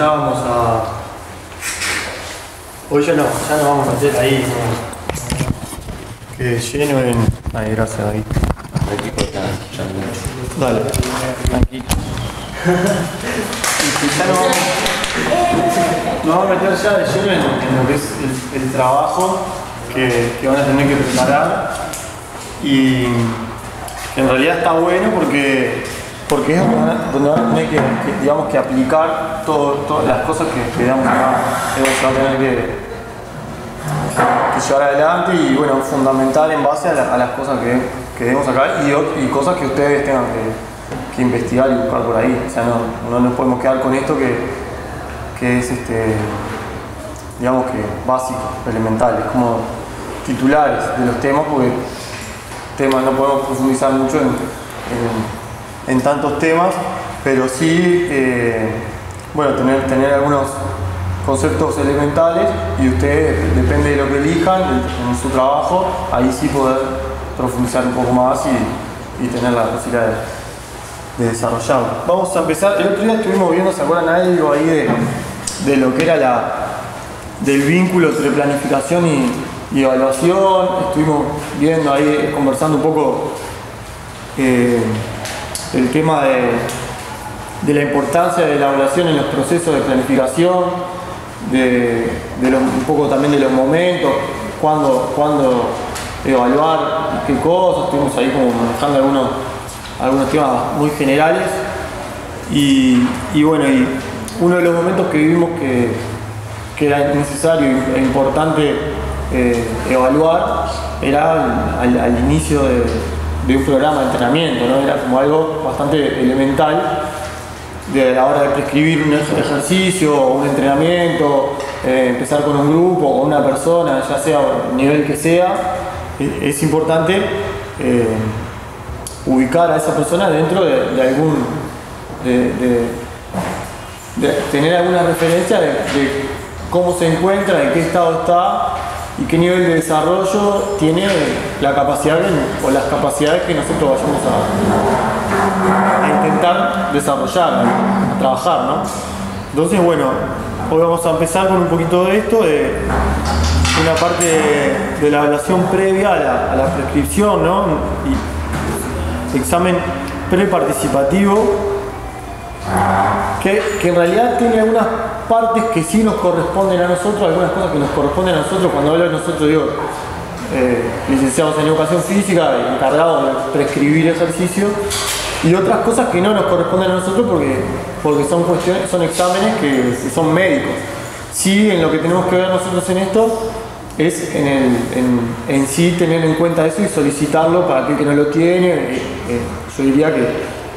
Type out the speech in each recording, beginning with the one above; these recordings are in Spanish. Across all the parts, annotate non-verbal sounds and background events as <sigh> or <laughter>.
ya vamos a. Hoy ya no, ya nos vamos a meter ahí. ¿no? Que lleno en. Ahí, gracias, David. Dale, tranquilo. <laughs> y ya nos vamos, nos vamos a meter ya de lleno en, en lo que es el, el trabajo que, que van a tener que preparar. Y en realidad está bueno porque, porque es donde van a, donde van a tener que, que, digamos, que aplicar todas las cosas que, que a tener que, llevar adelante y bueno, fundamental en base a, la- a las cosas que, que vemos acá y, cosas que ustedes tengan que, investigar y buscar por ahí. O sea, no, no nos podemos quedar con esto que, que es este, digamos que básico, elemental, es como titulares de los temas porque temas no podemos profundizar mucho en, en- en tantos temas, pero sí, eh, bueno, tener, algunos conceptos elementales y ustedes, depende de lo que elijan en, su trabajo, ahí sí poder profundizar un poco más y, y tener la posibilidad de, de desarrollarlo. Vamos a empezar, el otro día estuvimos viendo, ¿se acuerdan algo ahí de, lo que era la, del vínculo entre planificación y, y evaluación. Estuvimos viendo ahí, conversando un poco eh, el tema de, de la importancia de la evaluación en los procesos de planificación, de, un poco también de los momentos, cuándo, cuándo evaluar qué cosas. Estuvimos ahí como manejando algunos, algunos temas muy generales. Y, y bueno, y uno de los momentos que vivimos que, que era necesario e importante eh, evaluar era al, al inicio de, de un programa de entrenamiento, ¿no? era como algo bastante elemental de la hora de prescribir un ej- ejercicio o un entrenamiento, eh, empezar con un grupo o una persona, ya sea el nivel que sea, e- es importante eh, ubicar a esa persona dentro de, algún de, tener alguna referencia de, cómo se encuentra, en qué estado está y qué nivel de desarrollo tiene la capacidad o las capacidades que nosotros vayamos a, a intentar desarrollar, trabajar, ¿no? Entonces, bueno, hoy vamos a empezar con un poquito de esto, de una parte de, la evaluación previa a la, a la prescripción, ¿no? Y examen preparticipativo que, que en realidad tiene algunas partes que sí nos corresponden a nosotros, algunas cosas que nos corresponden a nosotros. Cuando hablo de nosotros, digo, eh, licenciados en educación física, encargados de prescribir ejercicio, y otras cosas que no nos corresponden a nosotros porque, porque son, cuestiones, son exámenes que son médicos. Sí, en lo que tenemos que ver nosotros en esto es en, el, en, sí tener en cuenta eso y solicitarlo para aquel que no lo tiene. eh, eh, yo diría que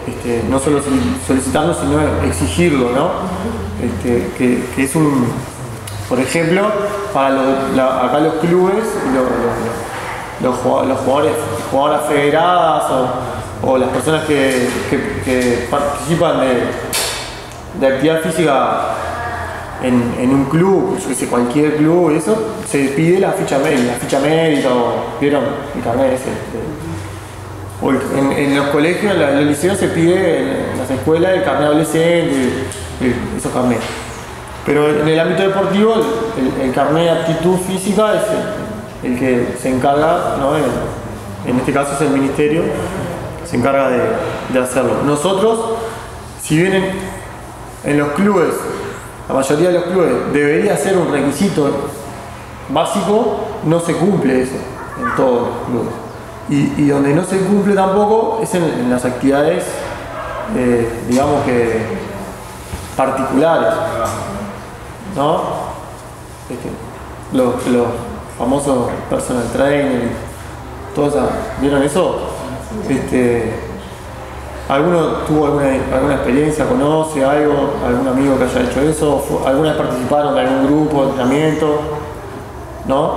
este, no solo solic- solicitarlo, sino exigirlo, ¿no? Este, que, que es un, por ejemplo, para los- la- acá los clubes, lo- lo- los, jugado- los jugadores, jugadoras federadas o, o las personas que, participan de, actividad física en, un club, sé, cualquier club, eso, se pide la ficha la ficha médica, o, ¿vieron? El carnet ese. en, los colegios, en los liceos se pide, en las escuelas, el carnet adolescente, esos carnets. Pero en el ámbito deportivo, el, el- carnet de aptitud física es el, que se encarga, ¿no? En este caso es el ministerio, se encarga de, de hacerlo. Nosotros, si bien en, los clubes, la mayoría de los clubes debería ser un requisito básico, no se cumple eso en todos los clubes. Y, y donde no se cumple tampoco es en, las actividades, eh, digamos que particulares, ¿no? Este, los, los famosos personal trainer, esa- ¿vieron eso? Este, ¿Alguno tuvo alguna, experiencia, conoce algo, algún amigo que haya hecho eso? ¿Alguna participaron de algún grupo de entrenamiento? ¿No?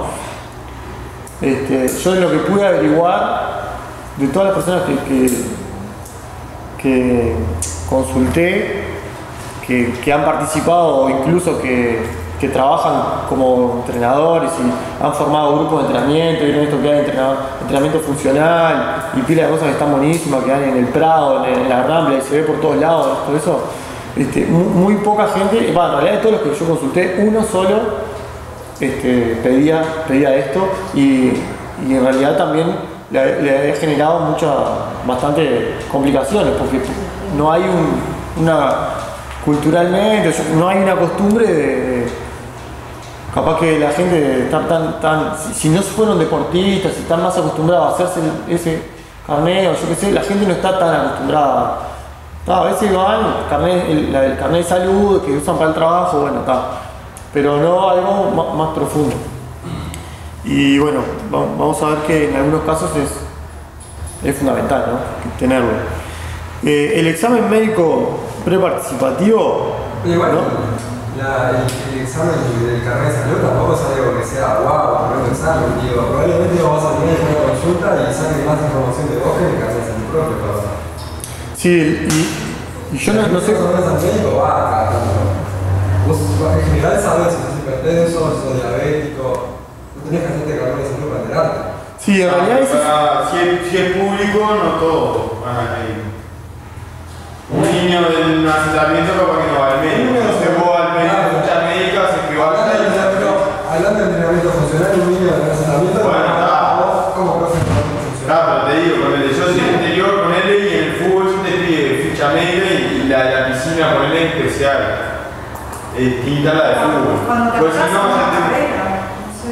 Este, yo en lo que pude averiguar de todas las personas que, que, que consulté, que, que han participado o incluso que, que trabajan como entrenadores y han formado grupos de entrenamiento, vieron esto que hay entrenamiento funcional y pila de cosas que están buenísimas, que hay en el Prado, en, la Rambla y se ve por todos lados, todo eso. este, muy, poca gente, en realidad de todos los que yo consulté, uno solo este, pedía, pedía esto y, y en realidad también le, ha generado muchas, bastante complicaciones porque no hay un- una, culturalmente, no hay una costumbre de- capaz que la gente está tan, tan, si, no fueron deportistas, si están más acostumbrados a hacerse el- ese carnet o yo qué sé, la gente no está tan acostumbrada. A veces van, carnet, el, la del carnet de salud que usan para el trabajo, bueno, está. Pero no algo más, profundo. Y bueno, va- vamos a ver que en algunos casos es, es fundamental ¿no? tenerlo. Eh, el examen médico preparticipativo, igual, ¿no? La- el, el examen del carnet de salud tampoco es algo que sea guau, wow, examen, digo, probablemente vos vas a tener una consulta y saques más información de vos que el carnet de salud propio, pero... Sí, y, y yo no, no sé. Si vas al médico, va. Vos en general sabes si sos hipertenso, si sos diabético, no tenés que hacerte carnet de salud para enterarte. Sí, en realidad es, si, es, si es público, no todo van a ir. Un niño de un asentamiento capaz que no va al médico. Es distinta a la de fútbol. Cuando te Pues si no, carrera, no sé,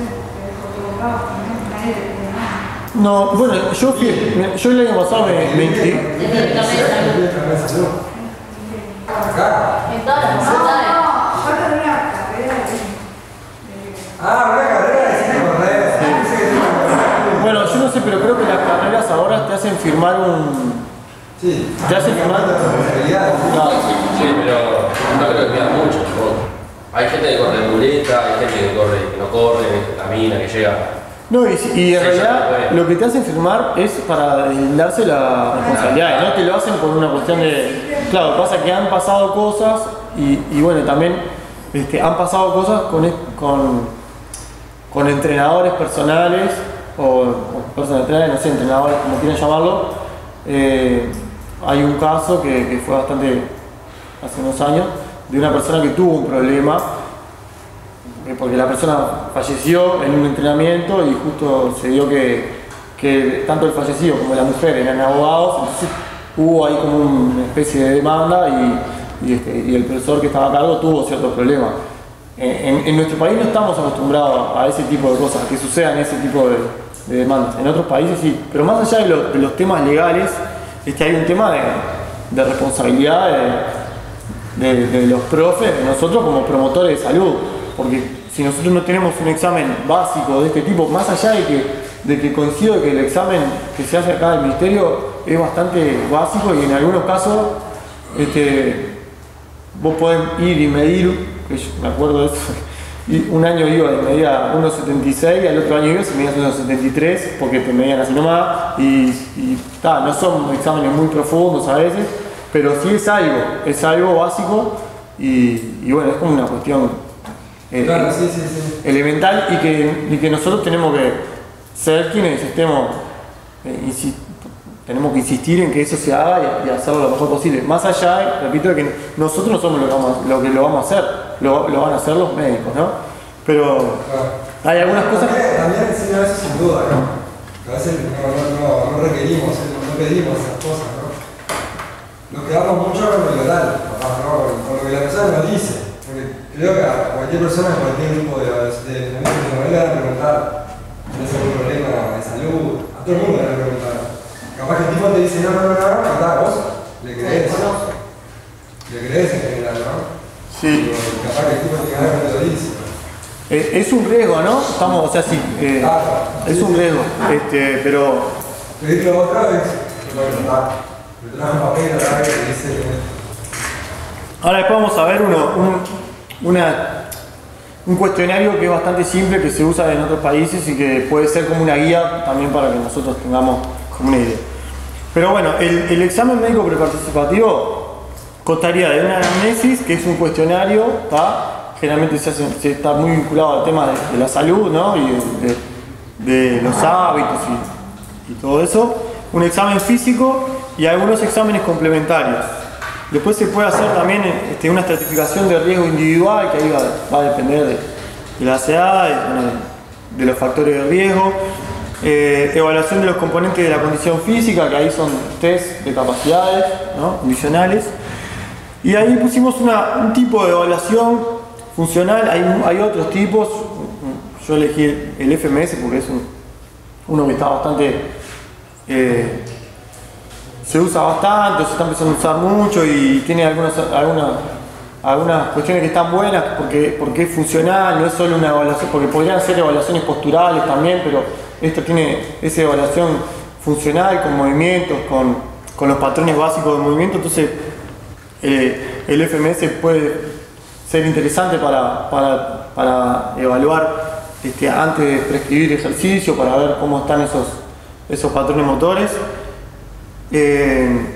te no, bueno, yo fui, yo el año pasado me, me inscribí. De- Ah, una carrera de. Bueno, yo no sé, pero creo que las carreras ahora te hacen firmar un. Sí. Te hace responsabilidad. Claro. Sí, pero no creo que queda mucho. Hay gente que corre en muleta, hay gente que corre, que no corre, que camina, que llega. No, y, en Sí, realidad lo que te hacen firmar es para darse la responsabilidad, no te lo hacen por una cuestión de. Claro, pasa que han pasado cosas y, y bueno, también este, han pasado cosas con, con, con entrenadores personales o, o personal trainer, no sé, entrenadores como quieran llamarlo. Eh, hay un caso que, fue bastante hace unos años de una persona que tuvo un problema eh, porque la persona falleció en un entrenamiento y justo se dio que, tanto el fallecido como la mujer eran abogados, entonces hubo ahí como una especie de demanda este, y el profesor que estaba a cargo tuvo ciertos problemas. En, en- nuestro país no estamos acostumbrados a ese tipo de cosas, que sucedan ese tipo de, de demandas. En otros países sí, pero más allá de los temas legales, que hay un tema de, de responsabilidad de, de, los profes, nosotros como promotores de salud, porque si nosotros no tenemos un examen básico de este tipo, más allá de que, de que coincido que el examen que se hace acá del ministerio es bastante básico y en algunos casos este, vos podés ir y medir, me acuerdo de eso, y un año iba y medía 1,76 y al otro año iba y medías 1,73 porque te medían así nomás y, y ta, no son exámenes muy profundos a veces, pero sí es algo, es algo básico y, y bueno, es como una cuestión eh, Claro, sí, sí, sí. elemental y que, y que nosotros tenemos que ser quienes estemos, eh, tenemos que insistir en que eso se haga y, y hacerlo lo mejor posible. Más allá, repito, de que nosotros no somos lo que, vamos, lo que lo vamos a hacer, lo, lo van a hacer los médicos, ¿no? Pero Claro. hay algunas cosas que... También, también sí, a veces sin duda, ¿no? A veces no, no, no, no requerimos, eh, no pedimos esas cosas, ¿no? Nos quedamos mucho con lo legal, capaz, ¿no? Con, lo que la persona nos dice. Porque creo que a cualquier persona en cualquier grupo de, de profesional le van a preguntar, ¿tienes algún problema de salud? A todo el mundo le van a preguntar. Capaz que el tipo te dice, no, no, no, no, andá, vos le crees. Le crees en general, ¿no? Sí, Pero capaz que el tipo te caga cuando te lo dice. eh, es un riesgo, ¿no? Estamos, o sea, sí, eh, es un riesgo, este, pero otra vez, un papel que dice Ahora después vamos a ver uno, un, una- un cuestionario que es bastante simple, que se usa en otros países y que puede ser como una guía también para que nosotros tengamos como una idea. Pero bueno, el, el examen médico preparticipativo constaría de una anamnesis, que es un cuestionario, generalmente se, está muy vinculado al tema de, de la salud y de, los hábitos y, todo eso. Un examen físico y algunos exámenes complementarios. Después se puede hacer también este, una estratificación de riesgo individual, que ahí va, a depender de, la bueno, de los factores de riesgo. Eh, evaluación de los componentes de la condición física, que ahí son test de capacidades ¿no? condicionales. Y ahí pusimos un tipo de evaluación funcional, hay, hay otros tipos, yo elegí el FMS porque es un- uno que está bastante, eh, se usa bastante, se está empezando a usar mucho y tiene algunas, algunas, algunas cuestiones que están buenas porque, porque es funcional, no es solo una evaluación, porque podrían ser evaluaciones posturales también, pero esto tiene esa evaluación funcional con movimientos, con, con los patrones básicos de movimiento, entonces eh, el FMS puede ser interesante para, evaluar este, antes de prescribir ejercicio, para ver cómo están esos, patrones motores. Eh,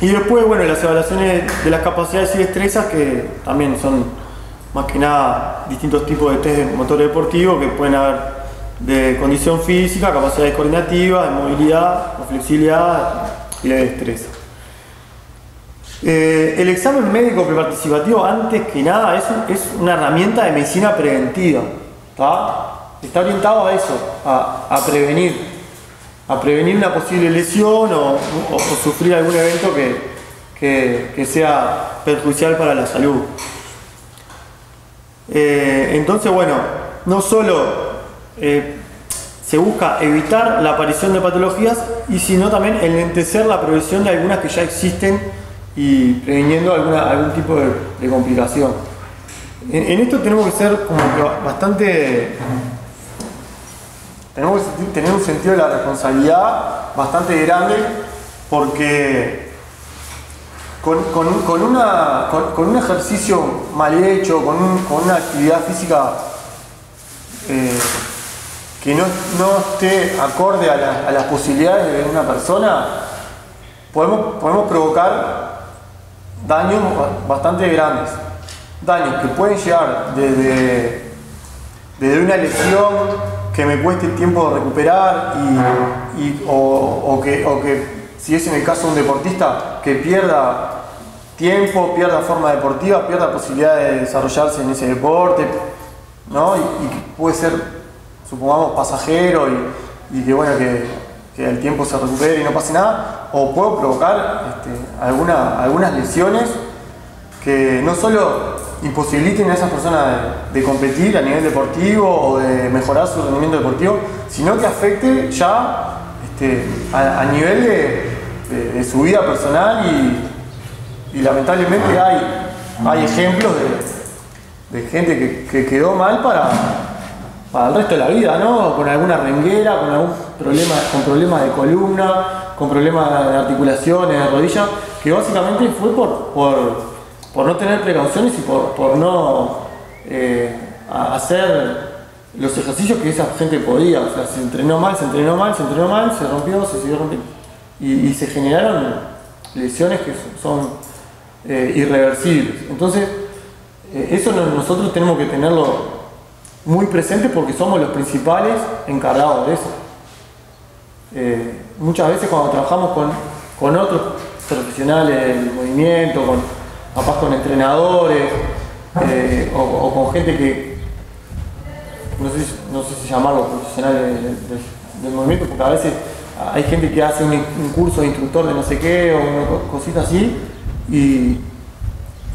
y después, bueno, las evaluaciones de las capacidades y destrezas, que también son más que nada distintos tipos de test de motor deportivo que pueden haber de condición física, capacidades coordinativas, de movilidad, o flexibilidad y de destreza. Eh, el examen médico preparticipativo, antes que nada, es, un- es una herramienta de medicina preventiva. ¿tá? Está orientado a eso, a, prevenir, a prevenir una posible lesión o, sufrir algún evento que, sea perjudicial para la salud. Eh, entonces, bueno, no solo eh, se busca evitar la aparición de patologías, y sino también enlentecer la progresión de algunas que ya existen y previniendo alguna, algún tipo de, complicación. En, esto tenemos que ser como que ba- bastante... Tenemos que tener un sentido de la responsabilidad bastante grande porque con, con- con una- con- un ejercicio mal hecho, con, un- con una actividad física eh, que no, no esté acorde a, a las posibilidades de una persona, podemos, podemos provocar daños ba- bastante grandes. Daños que pueden llegar desde, desde una lesión que me cueste tiempo de recuperar y, o, que, o que, si es en el caso de un deportista, que pierda tiempo, pierda forma deportiva, pierda posibilidad de desarrollarse en ese deporte, ¿no? Y, y que puede ser, supongamos, pasajero y, y que bueno, que, que el tiempo se recupere y no pase nada, o puedo provocar este, alguna- algunas lesiones que no solo imposibiliten a esas personas de, competir a nivel deportivo o de mejorar su rendimiento deportivo, sino que afecte ya este, a, nivel de, su vida personal y, lamentablemente hay, hay ejemplos de, gente que quedó mal para, para el resto de la vida, ¿no? Con alguna renguera, con algún problema, con problemas de columna, con problemas de articulaciones, de rodillas, que básicamente fue por, por, por no tener precauciones y por, por no eh, hacer los ejercicios que esa gente podía. O sea, se entrenó mal, se entrenó mal, se entrenó mal, se rompió, se siguió rompiendo. Y, y se generaron lesiones que son eh, irreversibles. Entonces, eh, eso no- nosotros tenemos que tenerlo muy presente porque somos los principales encargados de eso. Eh, muchas veces cuando trabajamos con, con otros profesionales del movimiento, con, capaz con entrenadores eh, o, con gente que, no sé, no sé si llamarlo profesionales del, movimiento, porque a veces hay gente que hace un, curso de instructor de no sé qué o una co- cosita así y,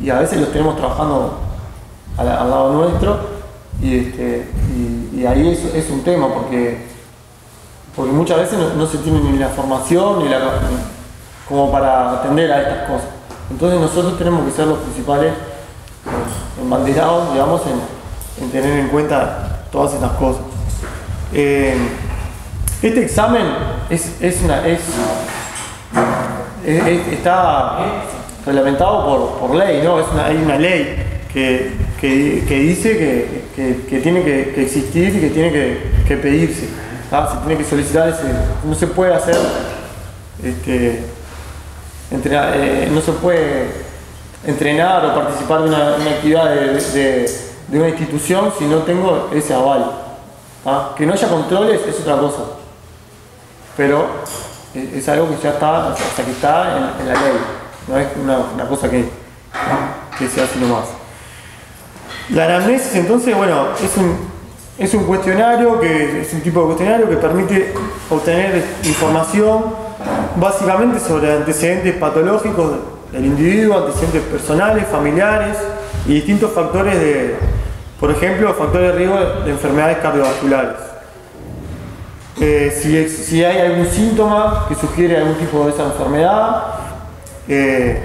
y a veces los tenemos trabajando al lado nuestro y, este, y, ahí es, un tema porque, porque muchas veces no, se tiene ni la formación ni la como para atender a estas cosas. Entonces nosotros tenemos que ser los principales eh, embanderados, digamos, en, en tener en cuenta todas estas cosas. Eh, este examen es- es- está reglamentado por, por ley, ¿no? Es una- hay una ley que, dice que, tiene que, existir y que tiene que, pedirse. ¿tá? Se tiene que solicitar ese. No se puede hacer. Este, entrenar- eh, no se puede entrenar o participar de una, actividad de, una institución si no tengo ese aval. ¿tá? Que no haya controles es otra cosa. Pero es, algo que ya está, sea, que está en, la ley. no es una, una cosa que, que se hace nomás. La anamnesis entonces, bueno, es un, es un cuestionario, que es un tipo de cuestionario que permite obtener información básicamente sobre antecedentes patológicos del individuo, antecedentes personales, familiares y distintos factores de, por ejemplo, factores de riesgo de enfermedades cardiovasculares. Eh, si, hay algún síntoma que sugiere algún tipo de esa enfermedad, eh,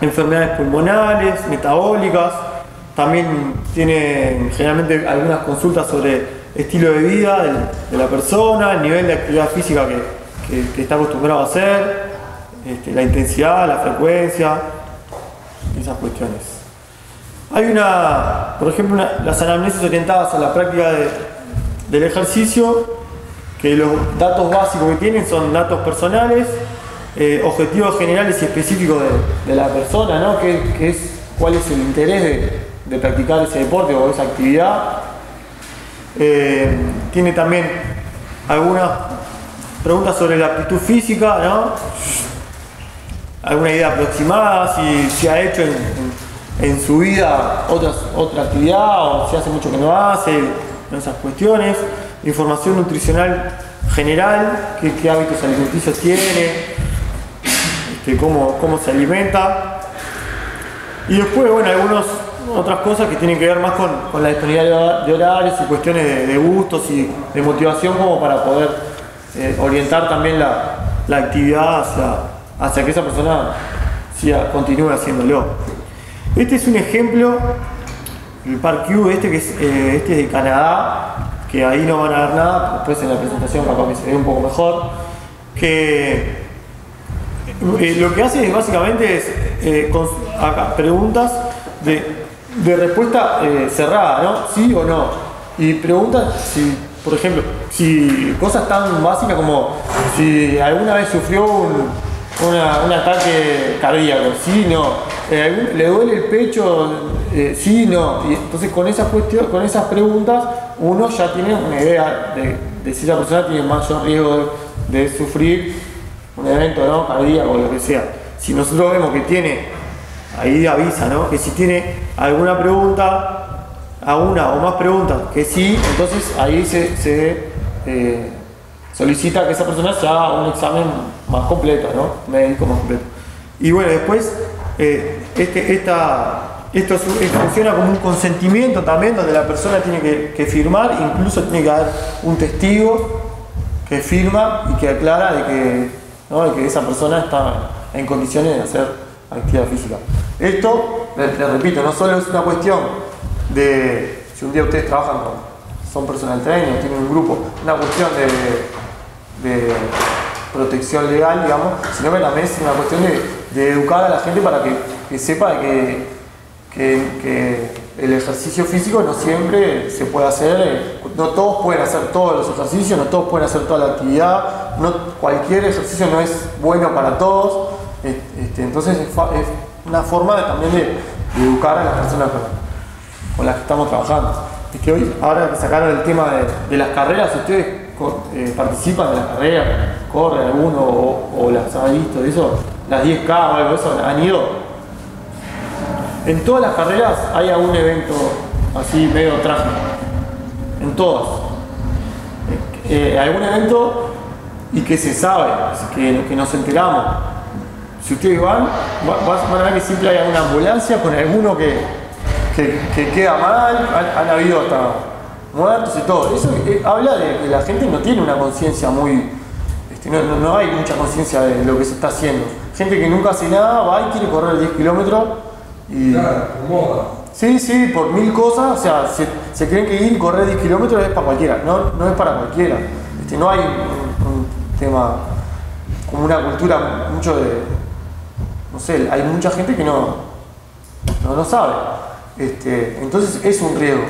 enfermedades pulmonares, metabólicas, también tiene generalmente algunas consultas sobre estilo de vida de la persona, el nivel de actividad física que, está acostumbrado a hacer, este, la intensidad, la frecuencia, esas cuestiones. Hay una, por ejemplo, las anamnesis orientadas a la práctica de- del ejercicio, que los datos básicos que tienen son datos personales, eh, objetivos generales y específicos de, de la persona, ¿no? Que, que es, cuál es el interés de, de practicar ese deporte o esa actividad. Eh, tiene también algunas preguntas sobre la aptitud física, ¿no? alguna idea aproximada, si, ha hecho en, su vida otras, otra actividad o si hace mucho que no hace, esas cuestiones, información nutricional general, qué, hábitos alimenticios tiene, este, cómo, cómo se alimenta. Y después, bueno, algunas otras cosas que tienen que ver más con, con la disponibilidad de horarios y cuestiones de, gustos y de motivación como para poder eh, orientar también la, la actividad hacia, hacia que esa persona siga- continúe haciéndolo. Este es un ejemplo, el ParkQ, este que es, eh, este es de Canadá, que ahí no van a ver nada, después en la presentación capaz que se ve un poco mejor, que eh, lo que hace es básicamente es cons- acá, preguntas de, de respuesta eh, cerrada, ¿no? Sí o no. Y preguntas si, por ejemplo, si cosas tan básicas como si alguna vez sufrió un, un ataque cardíaco, sí, no. Eh, ¿Le duele el pecho? Eh, sí, no. Entonces con esas cuestiones, con esas preguntas, uno ya tiene una idea de, si esa persona tiene mayor riesgo de, de sufrir un evento ¿no? cardíaco o lo que sea. Si nosotros vemos que tiene, ahí avisa, ¿no? Que si tiene alguna pregunta, a una o más preguntas que sí, entonces ahí se, eh, solicita que esa persona se haga un examen más completo, ¿no? Médico más completo. Y bueno, después eh, este, esta, esto es- funciona como un consentimiento también, donde la persona tiene que, que firmar, incluso tiene que haber un testigo que firma y que aclara de que, ¿no? de que esa persona está en condiciones de hacer actividad física. Esto, le, le repito, no solo es una cuestión de si un día ustedes trabajan con, son personal trainer, tienen un grupo, una cuestión de, protección legal, digamos, sino que también es una cuestión de, educar a la gente para que, sepa que, que, el ejercicio físico no siempre se puede hacer, eh, no todos pueden hacer todos los ejercicios, no todos pueden hacer toda la actividad, no, cualquier ejercicio no es bueno para todos, este, entonces es, una forma también de, educar a las personas con, las que estamos trabajando. Es que hoy, ahora que sacaron el tema de, las carreras, ustedes eh, participan de las carreras, corren alguno o, las han visto eso, las 10K o algo de eso, han ido. En todas las carreras hay algún evento así medio trágico. En todas. Eh, algún evento y que se sabe, que, que nos enteramos. Si ustedes van, va- va- van a ver que siempre hay alguna ambulancia con alguno que, que, que queda mal, han, han habido hasta muertos y todo. Eso eh, habla de que la gente no tiene una conciencia muy. este, no, no- no hay mucha conciencia de lo que se está haciendo. Gente que nunca hace nada, va y quiere correr 10 kilómetros y. Claro, moda. Sí, sí, por mil cosas, o sea, se, se creen que ir y correr 10 kilómetros es para cualquiera, no, no es para cualquiera. Este, no hay un, un tema, como una cultura mucho de, no sé, hay mucha gente que no, no, no sabe. Este, entonces es un riesgo.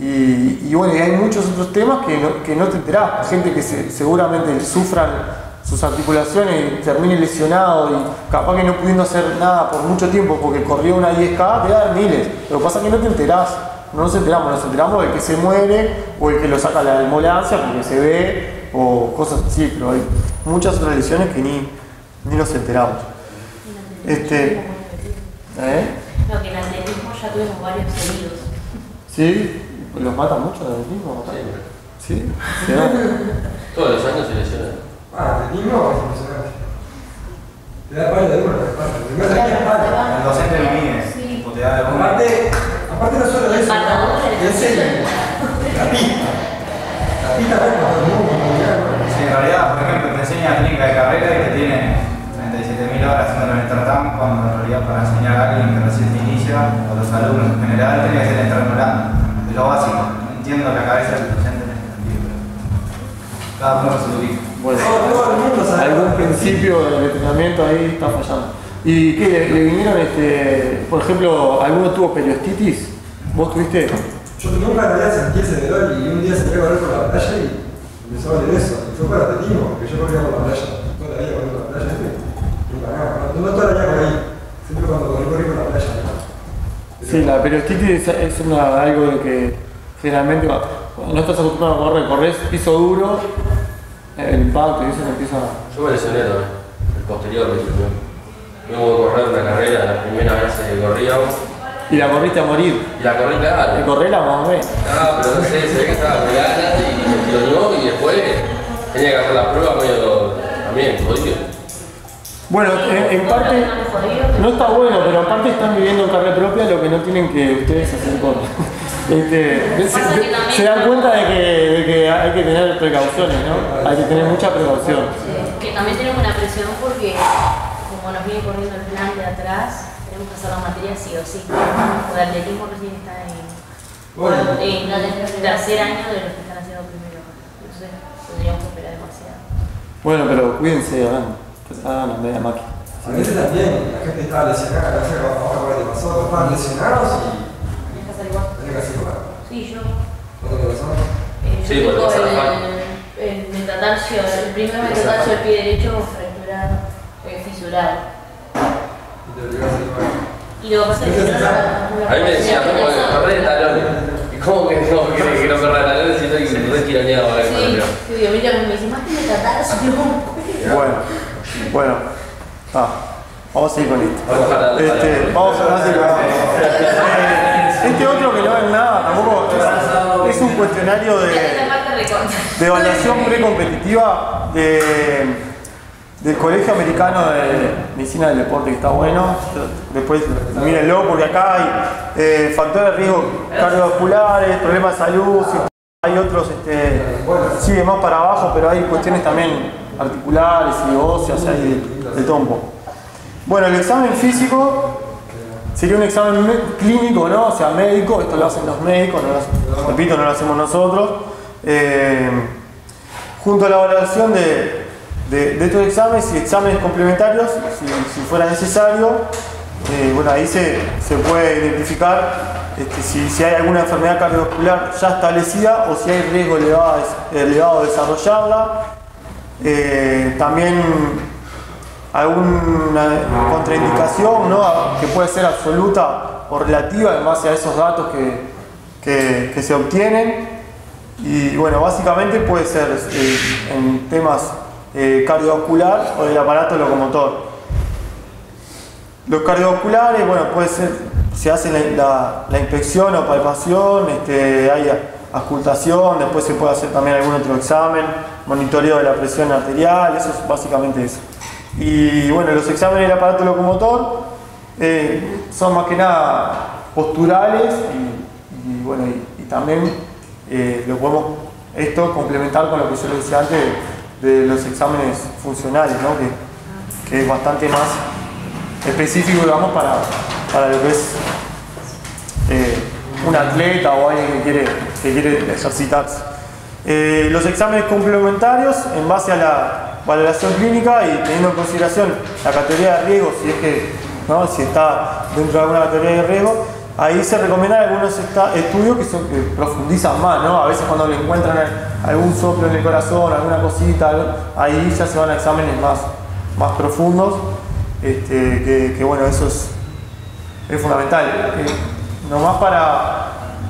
Y, bueno, hay muchos otros temas que no, que no te enterás. Gente que se- seguramente sufran sus articulaciones y termine lesionado y capaz que no pudiendo hacer nada por mucho tiempo porque corrió una 10K, te da miles. Lo que pasa es que no te enterás. No nos enteramos, nos enteramos de que se muere o de que lo saca la ambulancia porque se ve o cosas así, pero hay muchas otras lesiones que ni, ni nos enteramos. Este, ¿eh? No, que en atletismo ya tuvimos varios heridos. ¿Sí? ¿Los mata mucho el atletismo? Siempre. ¿Sí? ¿Se da? <laughs> Todos los años se lesionan. Ah, el niño es impresionante. Te da palo de uno, te da palo. Primero te da palo. El docente. Sí. O te da de. Aparte, aparte no solo eso, es el, la pista. La pista va con todo el mundo, con el Sí, en realidad, por ejemplo, te enseña técnica de carrera y te tiene 37.000 horas haciendo el intertam cuando en realidad para enseñar a alguien que recién te inicia, o los alumnos en general, tiene que ser entrenando. Es lo básico. Entiendo la cabeza del docente en ese sentido, pero cada uno se lo ubica. Bueno, Todo, todo el mundo sabe. algún principio del entrenamiento ahí está fallando. ¿Y qué? ¿Le, le vinieron, este, por ejemplo, alguno tuvo periostitis? ¿Vos tuviste? Yo nunca en realidad sentí ese dolor y un día se fue a correr por la playa y empezó a doler eso. Y fue para atletismo, porque yo corría por la playa. Toda la vida por la playa, no, no toda la vida corrí. Siempre cuando corrí, corrí por la playa. ¿no? Sí, la periostitis es una- algo de que generalmente cuando no estás acostumbrado a correr, corres piso duro, el impacto y eso se empieza a... Yo me lesioné también. El posterior me lesioné. No pude correr una carrera la primera vez que corríamos. Y la corriste a morir. Y la corrí De claro. correrla más o menos. Ah, pero no sé, se ve que estaba ganas y me tironeó y después tenía que hacer la prueba medio también, jodido. Bueno, en, en parte no está bueno, pero aparte están viviendo en carrera propia lo que no tienen que ustedes hacer con. <laughs> Este, se, dan cuenta de que, de que hay que tener precauciones, ¿no? Hay que tener mucha precaución. Que también tenemos una presión porque, como nos viene corriendo el plan de atrás, tenemos que hacer la materia sí o sí. El atletismo recién está en, Bueno. en el tercer año de los que están haciendo primero. Entonces, tendríamos que esperar demasiado. Bueno, pero cuídense, hagan, hagan la media máquina. A veces también la gente estaba lesionada, no sé qué ahora te pasó, estaban lesionados y ¿Tienes que hacer igual? tenía que hacer igual. Sí, yo. ¿No te pasó? Eh, Sí, porque a la el, fac. el primer metatarso del pie derecho fracturado, eh, fisurado. Y te obligás a igual. Y lo que pasa es que no lo- A mí me decían, ¿cómo que correr de talones? ¿Y cómo que no, que, que no correr de talones si estoy re tironeado ahora con Sí, sí, y a mí también me dice, más que metatarso, <laughs> no puedo. Bueno, bueno, ah, vamos a seguir con esto. Vamos a hablar de Este, vamos a hablar <laughs> de Este otro que no es nada, tampoco es, es un cuestionario de. Evaluación precompetitiva de, del Colegio Americano de Medicina del Deporte, que está bueno. Después mírenlo, porque acá hay eh, factores de riesgo cardiovasculares, problemas de salud, hay otros, este, sigue más para abajo, pero hay cuestiones también articulares y óseas, hay de, de poco. Bueno, el examen físico sería un examen me- clínico, ¿no? O sea, médico, esto lo hacen los médicos, repito, no lo hacemos nosotros. Eh, junto a la evaluación de, de- de estos exámenes y exámenes complementarios, si, si fuera necesario, eh, bueno, ahí se, se puede identificar este, si, si hay alguna enfermedad cardiovascular ya establecida o si hay riesgo elevado, elevado de desarrollarla. Eh, también alguna contraindicación que puede ser absoluta o relativa en base a esos datos que, que- se obtienen. Y bueno, básicamente puede ser eh, en temas eh, cardiovascular o del aparato locomotor. Los cardiovasculares, bueno, puede ser, se hace la, la- la inspección o palpación, este, hay auscultación, después se puede hacer también algún otro examen, monitoreo de la presión arterial, eso es básicamente eso. Y bueno, los exámenes del aparato locomotor eh, son más que nada posturales y, bueno, y, también eh, lo podemos esto complementar con lo que yo les decía antes de, de los exámenes funcionales, ¿no? que, que es bastante más específico, digamos, para, para lo que es eh, un atleta o alguien que quiere, que quiere ejercitarse. Eh, los exámenes complementarios en base a la valoración clínica y teniendo en consideración la categoría de riesgo, si es que ¿no? si está dentro de alguna categoría de riesgo, ahí se recomiendan algunos estudios que, son, que profundizan más, ¿no? A veces cuando le encuentran algún soplo en el corazón, alguna cosita, ahí ya se van a exámenes más, más profundos, este, que, bueno, eso es, es fundamental. Eh, nomás para,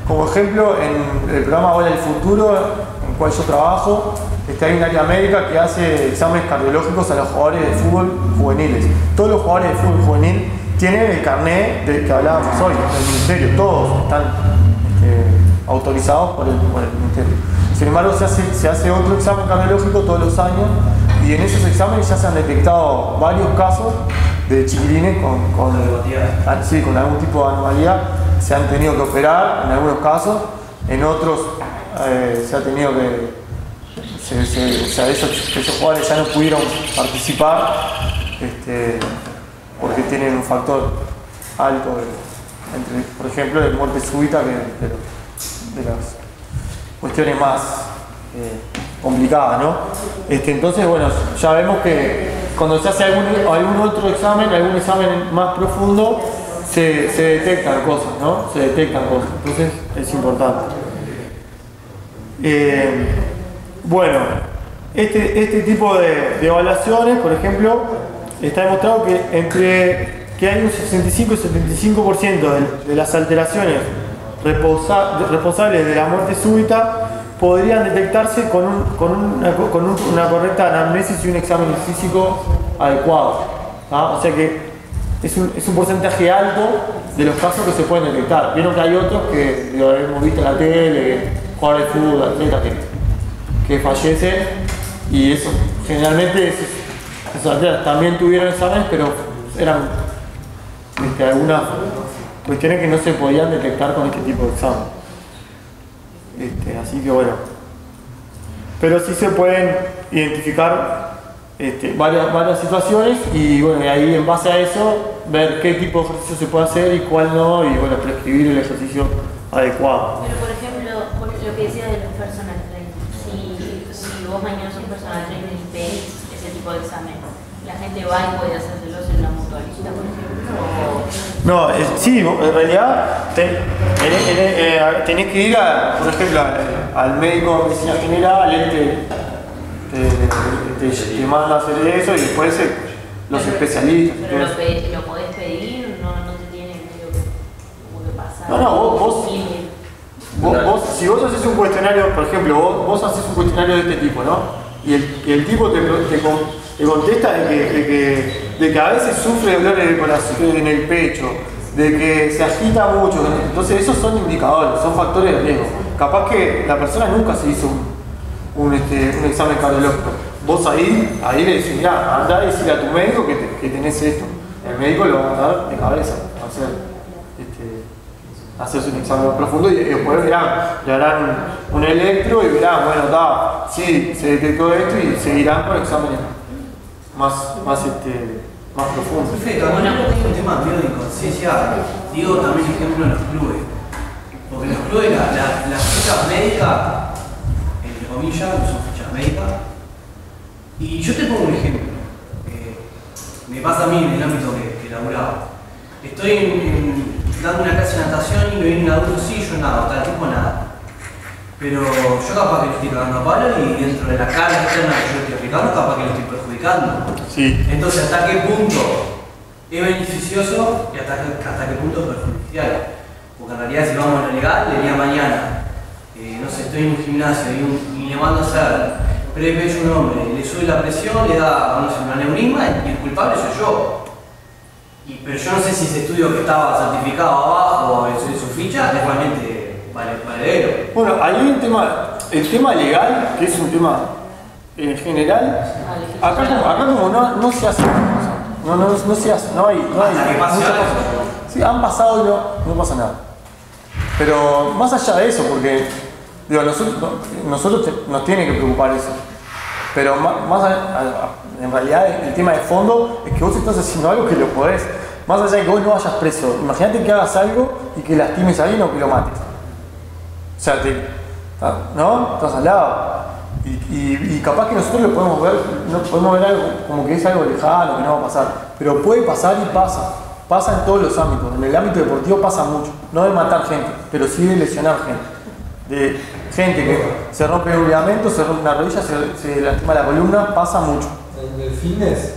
como ejemplo, en el programa Bola del Futuro, el cual yo trabajo, este, hay un área médica que hace exámenes cardiológicos a los jugadores de fútbol juveniles. Todos los jugadores de fútbol juvenil tienen el carnet del que hablábamos hoy, del ministerio, todos están este, autorizados por el, por el ministerio. Sin embargo, se hace, se hace otro examen cardiológico todos los años y en esos exámenes ya se han detectado varios casos de chiquilines con, con, sí, con algún tipo de anomalía. Se han tenido que operar en algunos casos, en otros eh, se ha tenido que. o sea, esos, jugadores ya no pudieron participar este, porque tienen un factor alto, entre, por ejemplo, de muerte súbita que de, de las cuestiones más eh, complicadas, ¿no? Este, entonces, bueno, ya vemos que cuando se hace algún, otro examen, algún examen más profundo, se detectan cosas, ¿no? Se detectan cosas, entonces es importante. Eh, bueno, este, este tipo de, evaluaciones, por ejemplo, está demostrado que entre que hay un 65 y 75% de, de las alteraciones responsa- responsables de la muerte súbita podrían detectarse con, un- con una, co- con un- una correcta anamnesis y un examen físico adecuado. O sea que es un, es un porcentaje alto de los casos que se pueden detectar. Vieron que hay otros que digo, hemos visto en la tele, jugadores de fútbol, que, que fallecen y eso generalmente esos, también tuvieron exámenes, pero eran algunas cuestiones que no se podían detectar con este tipo de examen. Este, así que bueno. Pero sí se pueden identificar este, varias, varias situaciones y bueno, ahí en base a eso ver qué tipo de ejercicio se puede hacer y cuál no y bueno, prescribir el ejercicio adecuado. Lo que decías de los personal trainers, si, si vos mañana sos personal trainer y pedís ese tipo de examen, la gente va y puede hacérselos en una mutualista, por ejemplo, o No, es- sí, en realidad te- tenés, tenés, eh, tenés que ir, a, por ejemplo, al, al médico de medicina general, él te, te, te- te manda a hacer eso y después eh, los Pero- especialistas. pero lo, pe- lo podés pedir, no, no te tiene medio que, que pasar. No, no, vos- vos-. Vos, vos- si vos haces un cuestionario, por ejemplo, vos, vos haces un cuestionario de este tipo, ¿no? Y el, y el tipo te, te con- te contesta de que, de, que, de que a veces sufre dolores corazón en el pecho, de que se agita mucho. Entonces, esos son indicadores, son factores de riesgo. Capaz que la persona nunca se hizo un, un, este, un examen cardiológico. Vos ahí, ahí le decís, mira, andá y decirle a tu médico que, te- que tenés esto. El médico lo va a dar de cabeza, a hacer. Este, hacerse un examen más profundo y, y después verán, le harán un electro y verán, bueno, da, sí, se detectó esto y seguirán con exámenes más, más, este, más profundos. Perfecto, bueno, un tema de inconsciencia, digo también ejemplo en los clubes. Porque en los clubes la- la- las fichas médicas, entre comillas, no son fichas médicas. Y yo te pongo un ejemplo. Eh, me pasa a mí en el ámbito que, que laburaba. Estoy en- en- dando una clase de natación y me viene un adulto, sí, yo nado, tal tipo nada. Pero yo capaz que le estoy cagando a palo y dentro de la carga externa que yo estoy aplicando, capaz que lo estoy perjudicando. Sí, Entonces, ¿hasta qué punto es beneficioso y hasta qué, hasta qué punto es perjudicial? Porque en realidad, si vamos a lo legal, el día mañana, eh, no sé, estoy en un gimnasio y, un- y le mando a hacer a un hombre, le sube la presión, le da, no sé, un aneurisma y el culpable soy yo. Y, pero yo no sé si ese estudio que estaba certificado abajo en su, ficha es realmente vale- valedero. bueno, hay un tema, el tema legal, que es un tema en general, acá como, acá como no, no se hace, no, no, no se hace, no hay, no hay que. Sí, han pasado y no, no pasa nada. Pero más allá de eso, porque digo, nosotros, nosotros nos tiene que preocupar eso. Pero más, más a- en realidad el tema de fondo es que vos estás haciendo algo que lo podés. Más allá de que vos no vayas preso. Imagínate que hagas algo y que lastimes a alguien o que lo mates. O sea, te, ¿no? Estás al lado. Y, y- y capaz que nosotros lo podemos ver, no podemos ver algo como que es algo lejano, que no va a pasar. Pero puede pasar y pasa. Pasa en todos los ámbitos. En el ámbito deportivo pasa mucho. No de matar gente, pero sí de lesionar gente. De gente que se rompe un ligamento, se rompe una rodilla, se, se lastima la columna, pasa mucho. En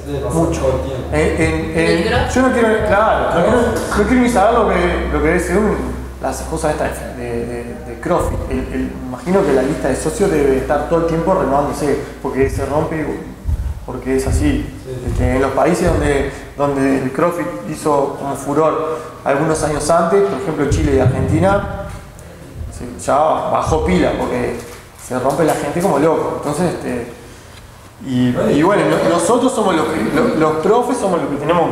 debe pasar Mucho. todo el tiempo. En- en- en- ¿En el yo no quiero, claro, no quiero, no quiero ni saber lo que, lo que es según las cosas estas de, de, de CrossFit. El- el- imagino que la lista de socios debe estar todo el tiempo renovándose, porque se rompe, porque es así. Este, en los países donde, donde el CrossFit hizo como furor algunos años antes, por ejemplo Chile y Argentina, ya bajó pila, porque se rompe la gente como loco. Entonces, este, y, bueno, no- nosotros somos los, los, los profes somos los que tenemos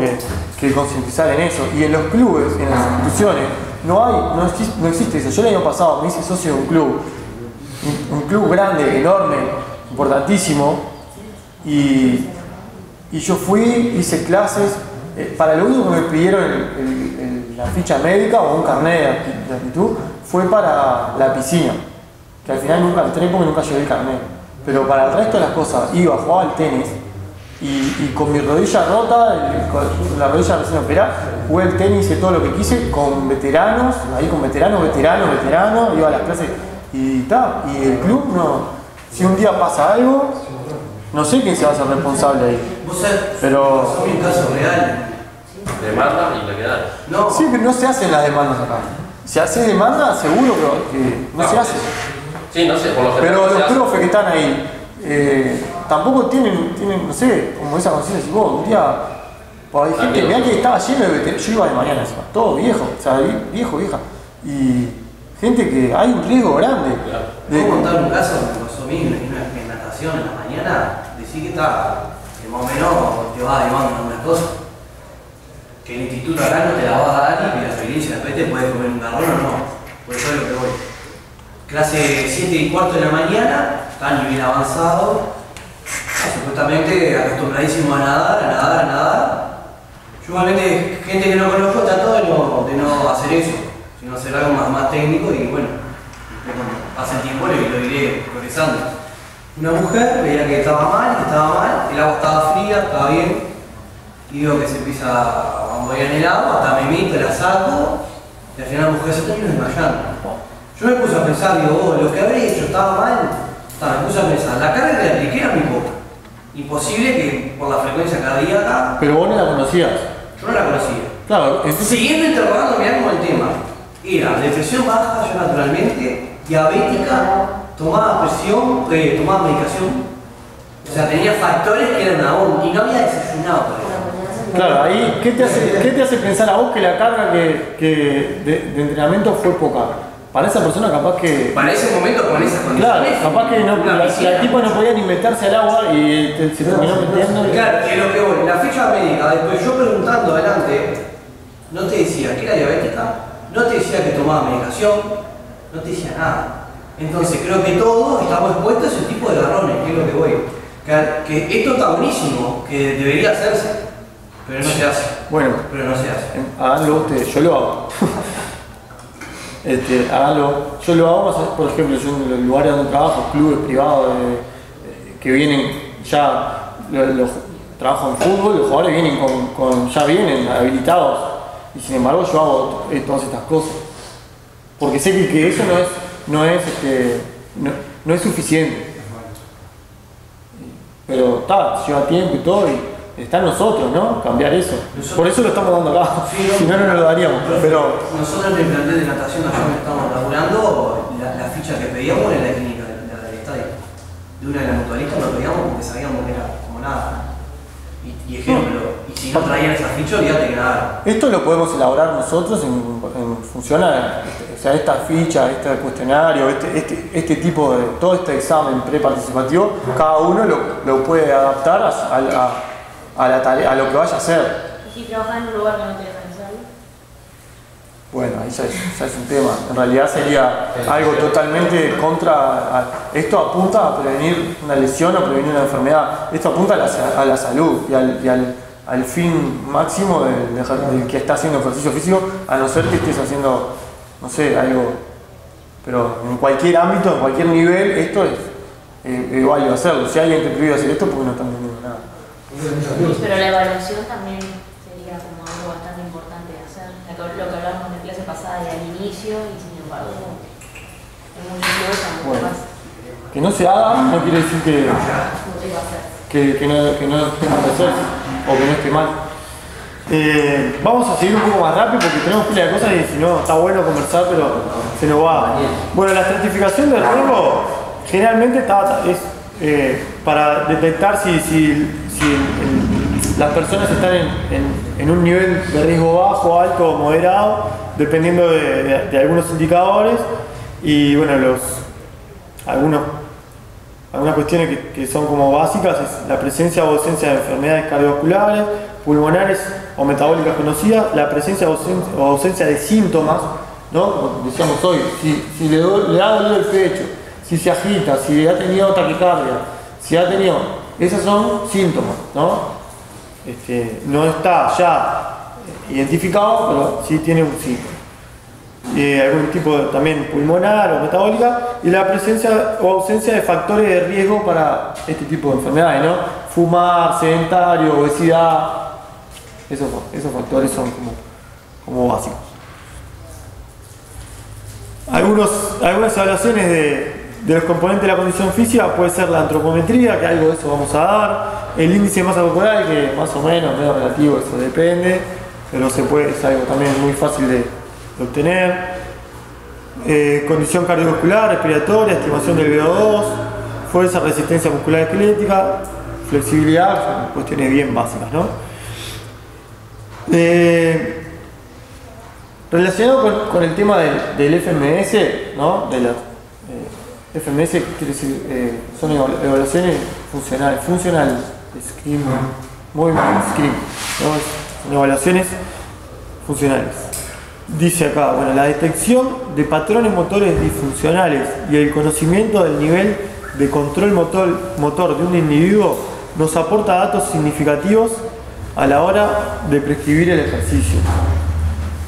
que, concientizar en eso. Y en los clubes, en las instituciones, no hay, no existe, no existe eso. Yo el año pasado me hice socio de un club, un, club grande, enorme, importantísimo, y, y yo fui, hice clases, eh, para lo único que me pidieron el- el- la ficha médica o un carnet de aptitud fue para la piscina, que al final nunca entré porque nunca llevé el carnet. Pero para el resto de las cosas, iba, jugaba al tenis y, y con mi rodilla rota, el- con la rodilla recién operada, jugué el tenis, hice todo lo que quise con veteranos, ahí con veteranos, veteranos, veteranos, iba a las clases y tal. Y el club no. Si un día pasa algo, no sé quién se va a hacer responsable ahí. Pero- un caso real. Demanda y le quedaron. No, Sí, pero no se hacen las demandas acá. Si hace demanda, seguro que, que no se hace. Sí, no sé, por lo general. Pero se los hace. profes que están ahí eh, tampoco tienen, tienen, no sé, como esa conciencia, si vos un día. pues hay gente, mirá que estaba lleno de veteranos, yo iba de mañana encima, todo viejo, o sea, vie- viejo, vieja. Y gente que hay un riesgo grande. Claro. de- ¿Puedo contar un caso que pasó a mí en, natación en la mañana? Decí que está, que más o menos te va llevando algunas cosas. Que el instituto acá no te la va a dar y la experiencia después te puede comer un garrón o no. Por eso es lo que voy. Clase 7 y cuarto de la mañana, a nivel avanzado, supuestamente acostumbradísimo a nadar, a nadar, a nadar. Yo igualmente, gente que no conozco, trato de no, de no hacer eso, sino hacer algo más, más técnico y bueno, pase el tiempo lo, lo iré progresando. Una mujer veía que estaba mal, estaba mal, el agua estaba fría, estaba bien, y veo que se empieza a bambolear en el agua, hasta me meto, la saco, y al final la mujer se termina desmayando. Yo me puse a pensar, digo, oh, lo que habré hecho estaba mal, me puse a pensar, la carga que le apliqué era muy poca. Imposible que por la frecuencia cardíaca Pero vos no la conocías. yo no la conocía. Claro, entonces. Siguiendo interrogando, mirá como el tema. Era depresión baja, yo naturalmente, diabética, tomaba presión, eh, tomaba medicación. O sea, tenía factores que eran aún, y no había desayunado, por ejemplo. Claro, ahí, ¿qué te hace, qué te hace pensar a vos que la carga que, que de, de entrenamiento fue poca? Para esa persona capaz que... Para ese momento, con esas Claro, condiciones. capaz que no, la, piscina. la tipa no podía ni meterse al agua y te- se terminó metiendo. Claro, que lo que voy, la ficha médica, después yo preguntando adelante, no te decía que era diabética, no te decía que tomaba medicación, no te decía nada. Entonces creo que todos estamos expuestos a ese tipo de garrones, que es lo que voy. Que, que esto está buenísimo, que debería hacerse, pero no se hace. Bueno, Pero no se hace. háganlo ustedes, yo lo hago. <laughs> este, háganlo. Yo lo hago, por ejemplo, yo en los lugares donde trabajo, clubes privados eh, que vienen ya, lo- los, trabajo en fútbol, los jugadores vienen con, con- ya vienen habilitados y sin embargo yo hago eh, todas estas cosas. Porque sé que, que eso no es, no es, este, no, no es suficiente. Pero está, lleva tiempo y todo y está en nosotros, ¿no? Cambiar eso. Por eso lo estamos dando acá. Sí. <laughs> Si no, no nos lo daríamos. Pero Nosotros en el plantel de natación donde estamos laburando, la, la ficha que pedíamos era la clínica del, del estadio. De una de las mutualistas lo pedíamos porque sabíamos que era como nada. Y, y ejemplo, y si no traían esa ficha, olvídate que nada. esto lo podemos elaborar nosotros en, en función a este, o sea, esta ficha, este cuestionario, este, este, este tipo de, todo este examen preparticipativo, cada uno lo, lo puede adaptar a, a, a- a la tarea, a lo que vaya a hacer. Y si trabajas en un lugar que no te dejan hacerlo, Bueno, ahí ya es, ya es un tema. En realidad sería algo totalmente contra. esto apunta a prevenir una lesión o prevenir una enfermedad. Esto apunta a la, sa- a la salud y al, y al- al fin máximo del, del que está haciendo ejercicio físico, a no ser que estés haciendo, no sé, algo. Pero en cualquier ámbito, en cualquier nivel, esto es, eh, válido hacerlo. Si alguien te prohíbe hacer esto, porque no están entendiendo nada. Pero la evaluación también sería como algo bastante importante de hacer. Lo que hablábamos en la clase pasada de al inicio y sin embargo muchos clubes tampoco Bueno. Que no se haga no quiere decir que, que, que no, que no que hacerse o que no esté mal. Eh, vamos a seguir un poco más rápido porque tenemos pila de cosas y si no, está bueno conversar, pero se nos va. Bueno, la estratificación del riesgo generalmente está, es eh, para detectar si, si- las personas están en, un nivel de riesgo bajo, alto o moderado, dependiendo de, algunos indicadores. Y bueno, los algunos algunas cuestiones que, son como básicas es la presencia o ausencia de enfermedades cardiovasculares, pulmonares o metabólicas conocidas, la presencia o ausencia, de síntomas, ¿no? Como decíamos hoy, si, si le, do- le ha dolido el pecho, si se agita, si ha tenido taquicardia, si ha tenido, esos son síntomas, ¿no? Este, no está ya identificado, pero sí tiene un síntoma eh, algún tipo también pulmonar o metabólica y la presencia o ausencia de factores de riesgo para este tipo de enfermedades, ¿no? Fumar, sedentario, obesidad, esos, esos factores son como, como básicos. Algunos, algunas evaluaciones de, de los componentes de la condición física puede ser la antropometría, que algo de eso vamos a dar, el índice de masa corporal, que más o menos, medio relativo, eso depende, pero se puede, es algo también muy fácil de, obtener. Eh, condición cardiovascular, respiratoria, estimación del VO2, fuerza, resistencia muscular esquelética, flexibilidad, son cuestiones bien básicas, ¿no? Eh, relacionado con, el tema del, FMS, ¿no? De FMS quiere decir, eh, son evalu- evaluaciones funcionales, funcional screen, movement screen, ¿no? Son evaluaciones funcionales. Dice acá, bueno, la detección de patrones motores disfuncionales y el conocimiento del nivel de control motor, motor de un individuo nos aporta datos significativos a la hora de prescribir el ejercicio.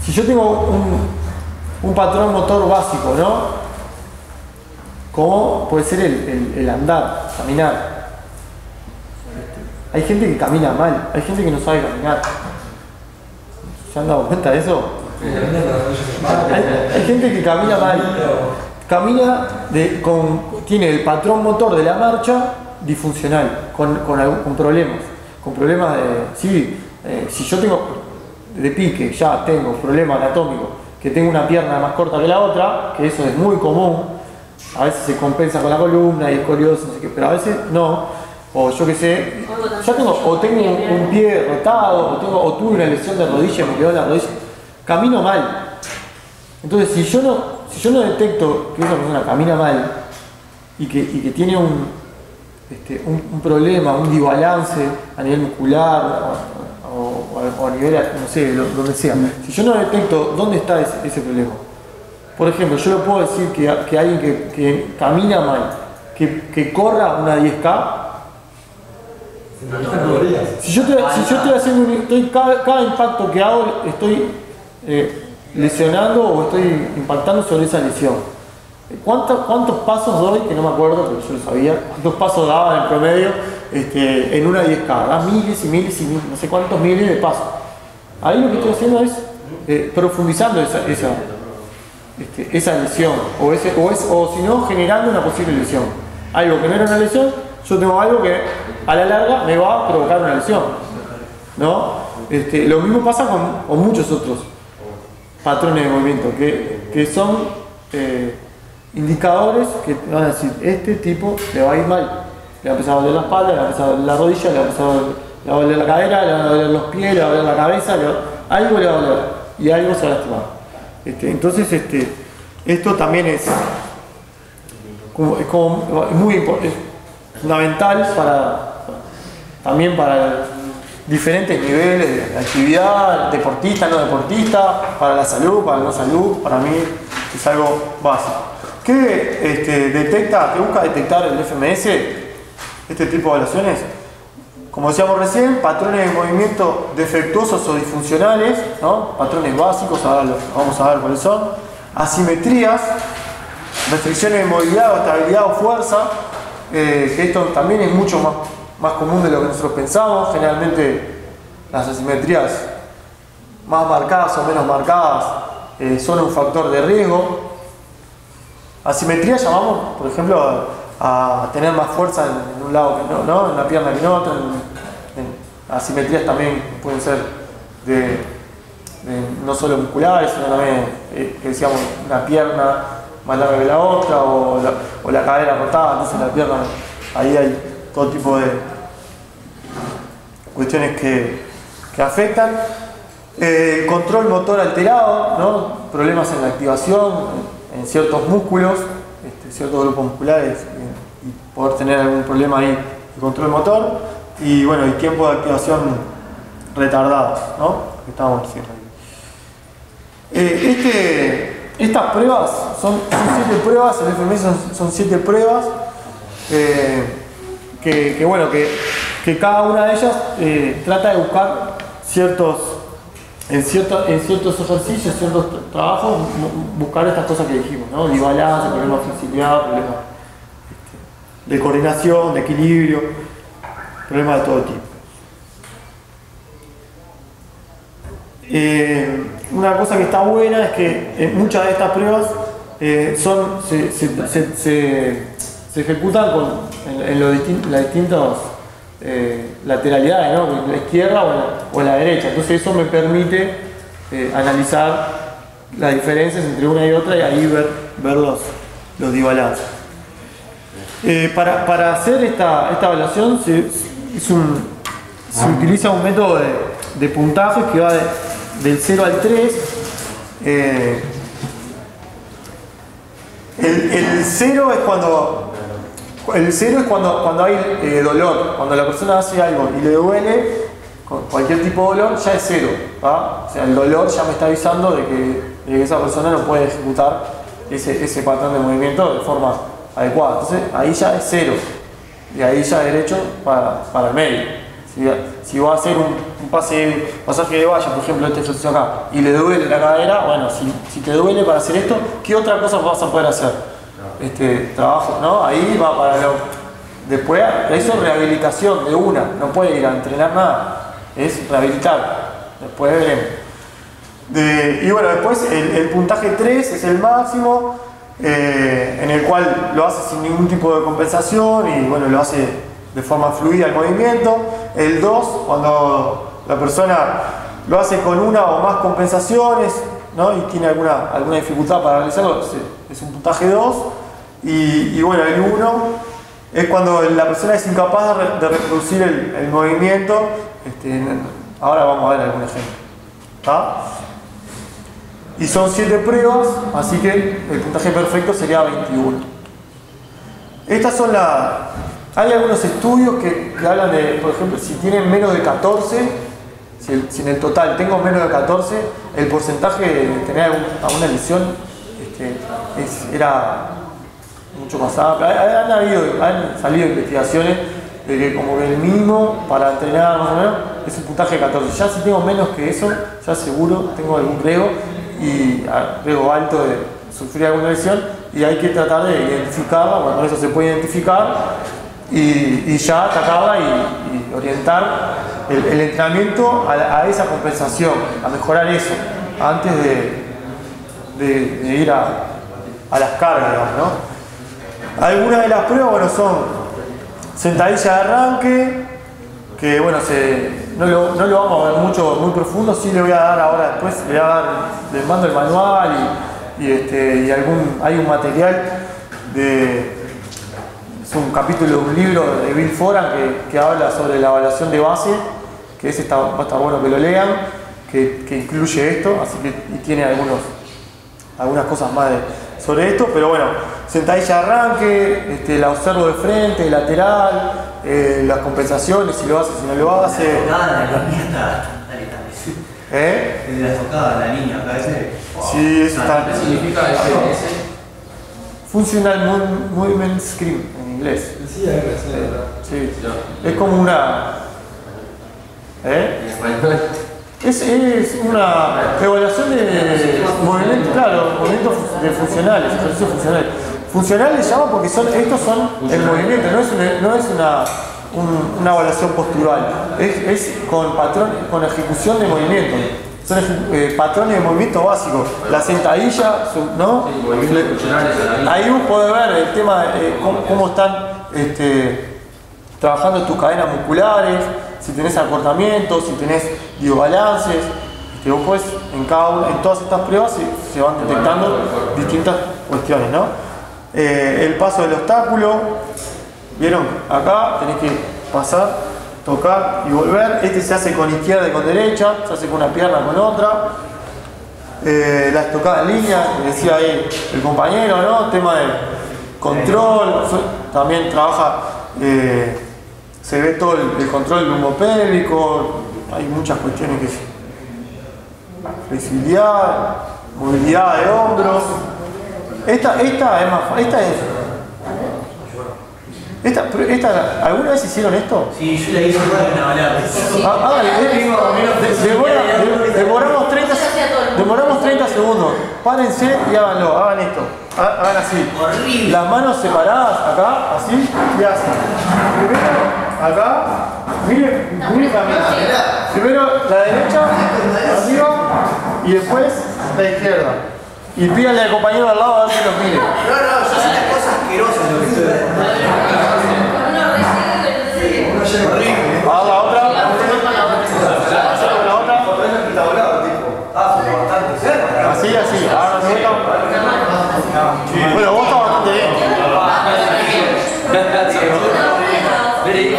Si yo tengo un, un patrón motor básico, ¿no? Como puede ser el, el- el andar, caminar. Hay gente que camina mal, hay gente que no sabe caminar. ¿Se han dado cuenta de eso? Hay, hay gente que camina mal. Camina de- con, tiene el patrón motor de la marcha disfuncional, con, con, algún- con problemas. Con problemas de. Sí, eh, si yo tengo de pique, ya tengo problema anatómico, que tengo una pierna más corta que la otra, que eso es muy común. A veces se compensa con la columna y escoliosis, no sé qué, pero a veces no. O yo qué sé, ya tengo, o tengo un, pie rotado, o, tengo, o tuve una lesión de rodilla, me quedó la rodilla. Camino mal. Entonces, si yo no, si yo no detecto que esa persona camina mal y que, y que tiene un, este, un, problema, un desbalance a nivel muscular o, a nivel, no sé, lo- donde sea, si yo no detecto dónde está ese problema, por ejemplo, yo le puedo decir que, que alguien que, que camina mal, que, que corra una 10K, si yo estoy, si yo estoy haciendo un- estoy- cada, cada impacto que hago estoy eh, lesionando o estoy impactando sobre esa lesión. ¿Cuántos, ¿Cuántos pasos doy? Que no me acuerdo, pero yo lo sabía. ¿Cuántos pasos daba en promedio este, en una 10K? Da miles y miles y miles, no sé cuántos miles de pasos. Ahí lo que estoy haciendo es eh, profundizando esa, esa, este, esa lesión, o, ese, o, es, o si no, generando una posible lesión. Algo que no era una lesión, yo tengo algo que a la larga me va a provocar una lesión. ¿no? Este, lo mismo pasa con, muchos otros patrones de movimiento, que, que son eh, indicadores que van a decir, este tipo le va a ir mal. Le va a empezar a doler la espalda, le va a empezar a doler la rodilla, le va a le va a doler la cadera, le van a doler los pies, le va a doler la cabeza, va- algo le va a doler y algo se va a lastimar. Este, entonces, este, esto también es, como, es muy es fundamental para, también para diferentes niveles de actividad, deportista, no deportista, para la salud, para la no salud, para mí es algo básico. ¿Qué este, detecta, qué busca detectar el FMS? Este tipo de evaluaciones. Como decíamos recién, patrones de movimiento defectuosos o disfuncionales, ¿no? patrones básicos, ahora vamos a ver cuáles son. Asimetrías, restricciones de movilidad o estabilidad o fuerza, eh, que esto también es mucho más, más común de lo que nosotros pensamos. Generalmente las asimetrías más marcadas o menos marcadas eh, son un factor de riesgo. Asimetría llamamos, por ejemplo, a tener más fuerza en, un lado que no, en una pierna que en otra. En, asimetrías también pueden ser de, no solo musculares, sino también, eh, que decíamos, una pierna más larga que la otra o la, o la cadera rotada, entonces la pierna, ahí hay todo tipo de cuestiones que, que afectan. Eh, control motor alterado, ¿no? problemas en la activación, en ciertos músculos, este, ciertos grupos musculares, y, poder tener algún problema ahí de control motor. Y bueno, y tiempo de activación retardado, ¿no? Que estábamos diciendo. Eh, este, estas pruebas son, son siete pruebas, el FMI son, son siete pruebas eh, que, bueno, que, que cada una de ellas eh, trata de buscar ciertos, en, cierto, en ciertos ejercicios, ciertos tra- trabajos, bu- buscar estas cosas que dijimos, ¿no? De balance, problemas de flexibilidad, problemas de coordinación, de equilibrio, problemas de todo tipo. Eh, una cosa que está buena es que eh, muchas de estas pruebas eh, son, se, se- se- se- ejecutan con, en, los las distintas lateralidades, ¿no? en la izquierda o en la, o la derecha. Entonces eso me permite analizar las diferencias entre una y otra y ahí ver, ver los, los. Eh, para, hacer esta, evaluación se, utiliza un método de, de puntaje que va de- del 0 al 3. Eh, el, el 0 es cuando el 0 es cuando, cuando hay eh, dolor, cuando la persona hace algo y le duele, cualquier tipo de dolor, ya es 0. O sea, el dolor ya me está avisando de que, esa persona no puede ejecutar ese patrón de movimiento de forma adecuada. Entonces ahí ya es 0. Y ahí ya derecho para, para el medio. Si, si va a hacer un, pase, pasaje de valla, por ejemplo, este ejercicio acá, y le duele la cadera, bueno, si, si te duele para hacer esto, ¿qué otra cosa vas a poder hacer? Este trabajo, ¿no? Ahí va para lo. Después, eso es rehabilitación de una, no puede ir a entrenar nada, es rehabilitar. Después veremos. De- y bueno, después el, el puntaje 3 es el máximo, eh, en el cual lo hace sin ningún tipo de compensación y bueno, lo hace de forma fluida el movimiento. El 2, cuando la persona lo hace con una o más compensaciones ¿no? y tiene alguna, alguna dificultad para realizarlo, es, un puntaje 2. Y, bueno, el 1 es cuando la persona es incapaz de, re- de reproducir el, movimiento. Este, ahora vamos a ver algún ejemplo. ¿Está? Y son 7 pruebas, así que el puntaje perfecto sería 21. Estas son las... Hay algunos estudios que, hablan de, por ejemplo, si tienen menos de 14, si, el- en el total tengo menos de 14, el porcentaje de tener alguna lesión este, es- era mucho más amplio. Han, salido investigaciones de que como que el mínimo para entrenar es un puntaje de 14. Ya si tengo menos que eso, ya seguro tengo algún riesgo y ah, riesgo alto de sufrir alguna lesión y hay que tratar de identificarla, bueno, eso se puede identificar y, ya atacarla y, orientar el, entrenamiento a, a esa compensación, a mejorar eso, antes de, ir a, a las cargas, ¿no? Algunas de las pruebas, bueno, son sentadilla de arranque, que bueno, se, no, lo, no lo vamos a ver mucho, muy profundo, sí le voy a dar ahora después, le voy a dar, les mando el manual y, y, este, y algún, hay un material de, es un capítulo de un libro de Bill Foran que, que habla sobre la evaluación de base, que ese está, va a estar bueno que lo lean, que, que incluye esto, así que y tiene algunos, algunas cosas más de- sobre esto, pero bueno, sentadilla de arranque, este, la observo de frente, lateral, eh, las compensaciones, si lo hace, si no lo hace. tocada, la niña está. ¿eh? La tocada, la niña, acá ese. Sí, eso está. ¿Qué significa FMS? Functional Mo- Movement Screen en inglés. Decía RC, ¿verdad? Sí. Es como una. ¿Eh? Es, es una evaluación de movimientos, claro, movimientos de funcionales, ejercicios funcionales. Funcionales llaman porque son, estos son el movimiento, no es una, no es una, un- una evaluación postural, es, es con patrón, con ejecución de movimiento. Son eh, patrones de movimiento básicos, la sentadilla, su- ¿no? Sí. Ahí vos podés ver el tema de eh, cómo, cómo están este, trabajando tus cadenas musculares, si tenés acortamientos, si tenés digo, balances. Este, vos podés, en cada en todas estas pruebas se, se van detectando distintas cuestiones, ¿no? Eh, el paso del obstáculo, ¿vieron? Acá tenés que pasar, tocar y volver. Este se hace con izquierda y con derecha, se hace con una pierna con otra. Eh, la estocada en línea, decía ahí el compañero, ¿no? Tema de control, también trabaja, eh, se ve todo el, el control lumbopélvico, hay muchas cuestiones que flexibilidad, movilidad de hombros. Esta, esta es más esta es. Esta, ¿Alguna vez hicieron esto? Sí, yo la hice una balada. Ah, ah, demora- de- demoramos, 30, demoramos 30 segundos. Párense y háganlo, hagan esto. Ha- Hagan así. Las manos separadas, acá, así, y así. Primero, acá, miren, miren también. Primero la derecha, arriba, y después la izquierda. Y pídanle al compañero al lado a ver si los mire. No, no, yo soy una cosa asquerosa lo que estoy Uno llega horrible. A la otra. Hacer con la otra. Ah, fue bastante cerca. Así, así. Ahora de vuelta. Bueno, vos estás bastante bien. Very,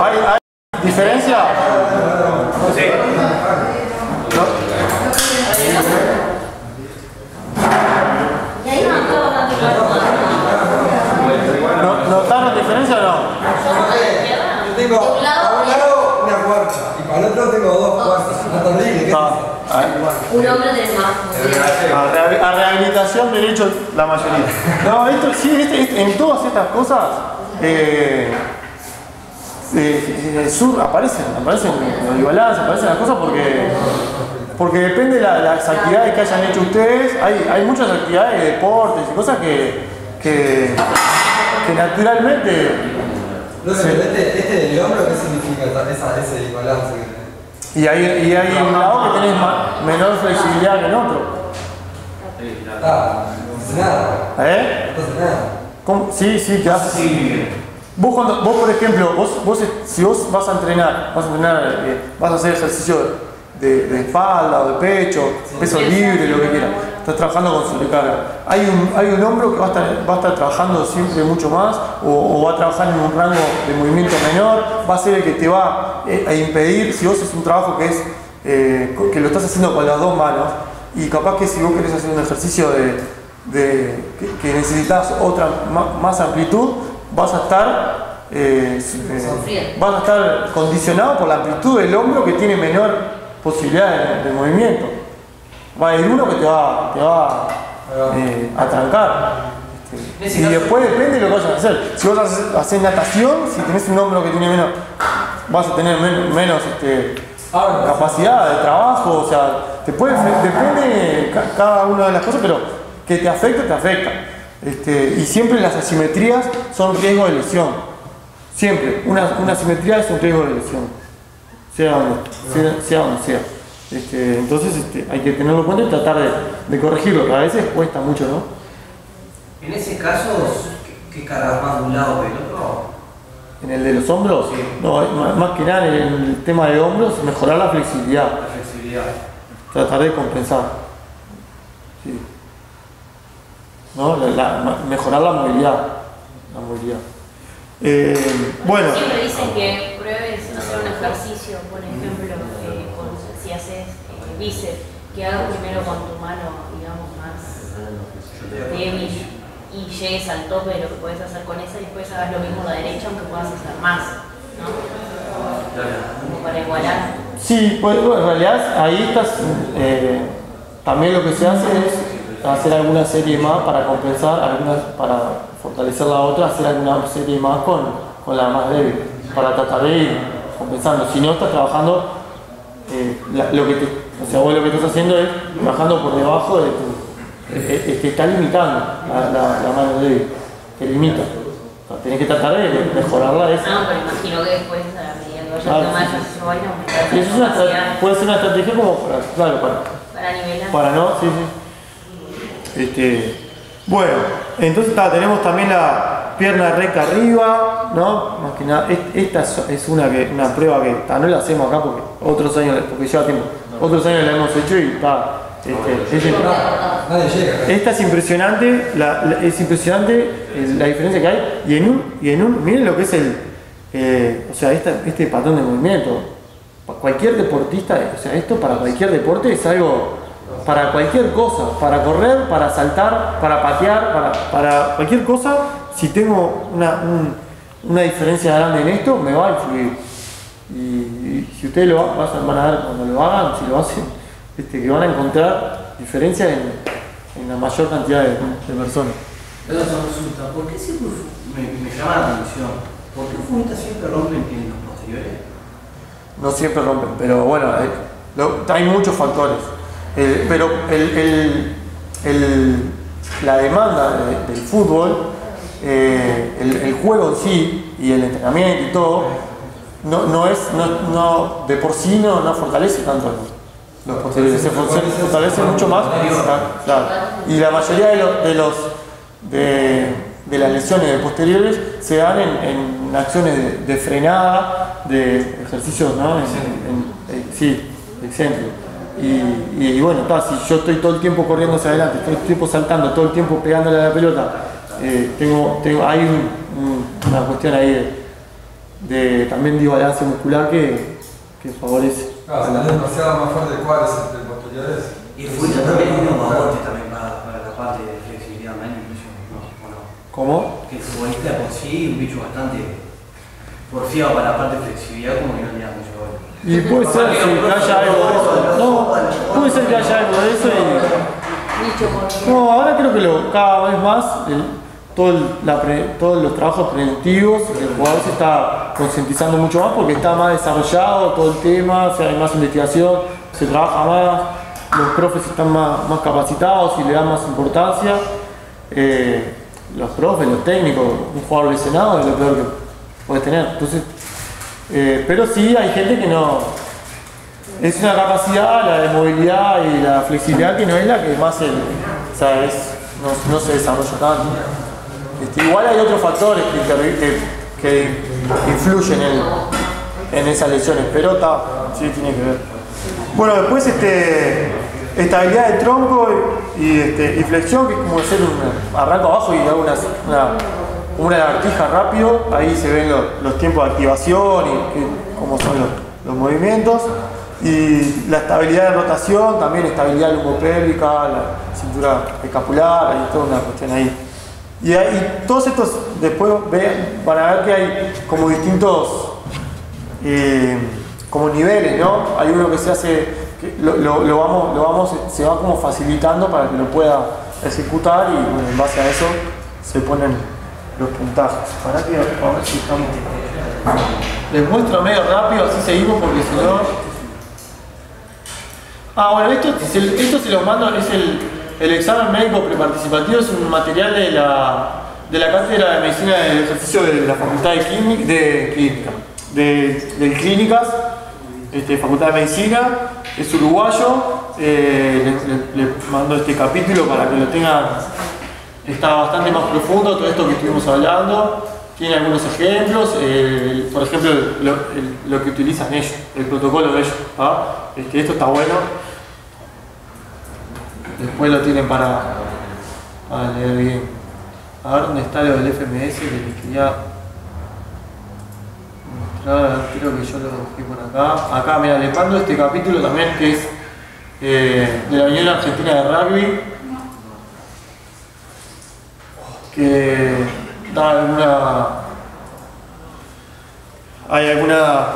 ¿Hay, hay diferencia? sí. Y ahí no acaba bastante claro. ¿No- ¿Notaron diferencia o no? Yo tengo a un lado una cuarta tengo dos ¿qué Ah, es? a ver. Un hombre tiene más. A, reha- a rehabilitación derecho la mayoría. No, esto sí, este- este- en todas estas cosas eh, eh, eh, sur, aparecen, aparecen los balance, aparecen las cosas porque porque depende de la- las actividades que hayan hecho ustedes. Hay, hay muchas actividades de deportes y cosas que, que, que naturalmente No sé, pero este, este del hombro, ¿qué significa esa, ese tenés? Y hay, y hay un lado que tenés menor flexibilidad que en otro. Ah, no hace nada. ¿Eh? No hace nada. ¿Cómo? Sí, sí, te hace. Vos, cuando, vos, por ejemplo, vos, vos, si vos vas a entrenar, vas a entrenar, eh, vas a hacer ejercicio de, de espalda o de pecho, peso libre, lo que quieras, estás trabajando con sobrecarga. Hay un, hay un hombro que va a, estar, va a estar trabajando siempre mucho más o, o va a trabajar en un rango de movimiento menor, va a ser el que te va eh, a impedir, si vos es un trabajo que es eh, que lo estás haciendo con las dos manos y capaz que si vos querés hacer un ejercicio de, de- que, que necesitas otra más amplitud, vas a estar eh, eh, vas a estar condicionado por la amplitud del hombro que tiene menor posibilidad de, de movimiento. Va a haber uno que te va, te va eh, a trancar. Este, y después depende de lo que vayas a hacer. Si vos haces, natación, si tenés un hombro que tiene menos, vas a tener men- menos este, capacidad de trabajo, o sea, te puede, depende ca- cada una de las cosas, pero que te afecta, te afecta. Este, y siempre las asimetrías son riesgo de lesión. Siempre. Una, una asimetría es un riesgo de lesión. Sea donde sea. sea donde sea. Este, entonces este, hay que tenerlo en cuenta y tratar de, de corregirlo, que a veces cuesta mucho, ¿no? En ese caso, ¿qué, qué cargas más de un lado que del otro? En el de los hombros, no, más, que nada en el tema de hombros, mejorar la flexibilidad. La flexibilidad. tratar de compensar. Sí. ¿No? La- la- ma- mejorar la movilidad. La movilidad. Eh, bueno, Siempre dicen que pruebes hacer un ejercicio, por ejemplo, bíceps, que hagas primero con tu mano, digamos, más débil y llegues al tope de lo que puedes hacer con esa y después hagas lo mismo con la derecha, aunque puedas hacer más, ¿no? Como para igualar. sí, pues, en realidad ahí estás. eh, también lo que se hace es hacer alguna serie más para compensar, algunas, para fortalecer la otra, hacer alguna serie más con, con la más débil, para tratar de ir compensando. Si no, estás trabajando. Eh, la- lo que te, o sea, vos lo que estás haciendo es trabajando por debajo de tu. eh, eh, te está limitando la, la, la mano débil, te limita. O sea, tenés que tratar de mejorarla esa. No, pero imagino que después, a medida que vayas Claro, tomando sí. eso es una, puede ser una estrategia como para, claro, para, para nivelar. para no, sí, sí. Este, Bueno, entonces ta, tenemos también la pierna recta arriba, ¿no? Más que nada, es- esta es- una, que, una prueba que ta, no la hacemos acá porque otros años, porque lleva tiempo, otros años la hemos hecho y está. Este, es- llega. esta es impresionante, la- la- es impresionante eh, la diferencia que hay y en un, y en un miren lo que es el, eh, o sea, esta- este patrón de movimiento. Cualquier deportista, o sea, esto para cualquier deporte es algo, para cualquier cosa, para correr, para saltar, para patear, para, para cualquier cosa, si tengo una, un- una diferencia grande en esto, me va a influir. Y, y si ustedes lo van a ver cuando lo hagan, si lo hacen, este, que van a encontrar diferencias en, en la mayor cantidad de, de personas. Pero esa consulta, ¿por qué siempre me, me llama la atención? ¿Por qué fumitas siempre rompen en los posteriores? No siempre rompen, pero bueno, eh, lo- hay muchos factores. El- pero el- el- el- la demanda de- del fútbol, eh, el, el juego en sí y el entrenamiento y todo, no, no es, no, no- de por sí no, no fortalece tanto los posteriores, se se fortalece mucho más. claro. Y la mayoría de, los- de los de, de las lesiones de posteriores se dan en, en acciones de, de frenada, de ejercicios, ¿no? En- en- sí, excéntricos. Y, y- y bueno, está, si yo estoy todo el tiempo corriendo hacia adelante, todo el tiempo saltando, todo el tiempo pegándole a la pelota, eh, tengo, tengo, hay un- un- una cuestión ahí de, de también de balance muscular que, que favorece. Claro, si tenés demasiado más fuerte el cuádriceps del posteriores. Y el fumitas también tiene un aporte también para, para la parte de flexibilidad, ¿no? ¿Cómo? Que el futbolista por sí, un bicho bastante porfiado para la parte de flexibilidad, como que no le da mucho valor. Y puede ser que haya algo de eso. No, puede ser que haya algo de eso y. No, ahora creo que lo, cada vez más el- todos los trabajos preventivos, el jugador se está concientizando mucho más porque está más desarrollado todo el tema, o sea, hay más investigación, se trabaja más, los profes están más, capacitados y le dan más importancia. Eh, los profes, los técnicos, un jugador lesionado es lo peor que puedes tener. Entonces, eh, pero sí hay gente que no, es una capacidad, la de movilidad y la flexibilidad que no es la que más el, o sea, es- no se desarrolla tanto. Este, igual hay otros factores que, influyen en, esas lesiones, pero está, sí tiene que ver. Bueno, después este, estabilidad de tronco este, y flexión, que es como hacer un arranco abajo y hago una, una, rápido, ahí se ven los, tiempos de activación y cómo son los, movimientos. Y la estabilidad de rotación, también estabilidad lumopélvica, la cintura escapular, hay toda una cuestión ahí. Y, todos estos, después ve- van a ver que hay como distintos eh, como niveles, ¿no? Hay uno que se hace, lo, vamos, lo vamos, se va como facilitando para que lo pueda ejecutar y en base a eso se ponen los puntajes. Para que a ver si estamos. Les muestro medio rápido, así seguimos porque si no. Ah, bueno, esto, esto se los mando, es el, el examen médico preparticipativo, es un material de la, de la Cátedra de Medicina del Ejercicio de la Facultad de Química, de, Clínicas, este, Facultad de Medicina, es uruguayo, eh, le, mando este capítulo para que lo tengan, está bastante más profundo todo esto que estuvimos hablando, tiene algunos ejemplos, por ejemplo lo que utilizan ellos, el protocolo de ellos, ¿ah? Este, esto está bueno, después lo tienen para, para leer bien. A ver dónde está lo del FMS que les quería mostrar, creo que yo lo dejé por acá. Acá, mira, les mando este capítulo también que es eh, de la Unión Argentina de Rugby, que da alguna. Hay alguna.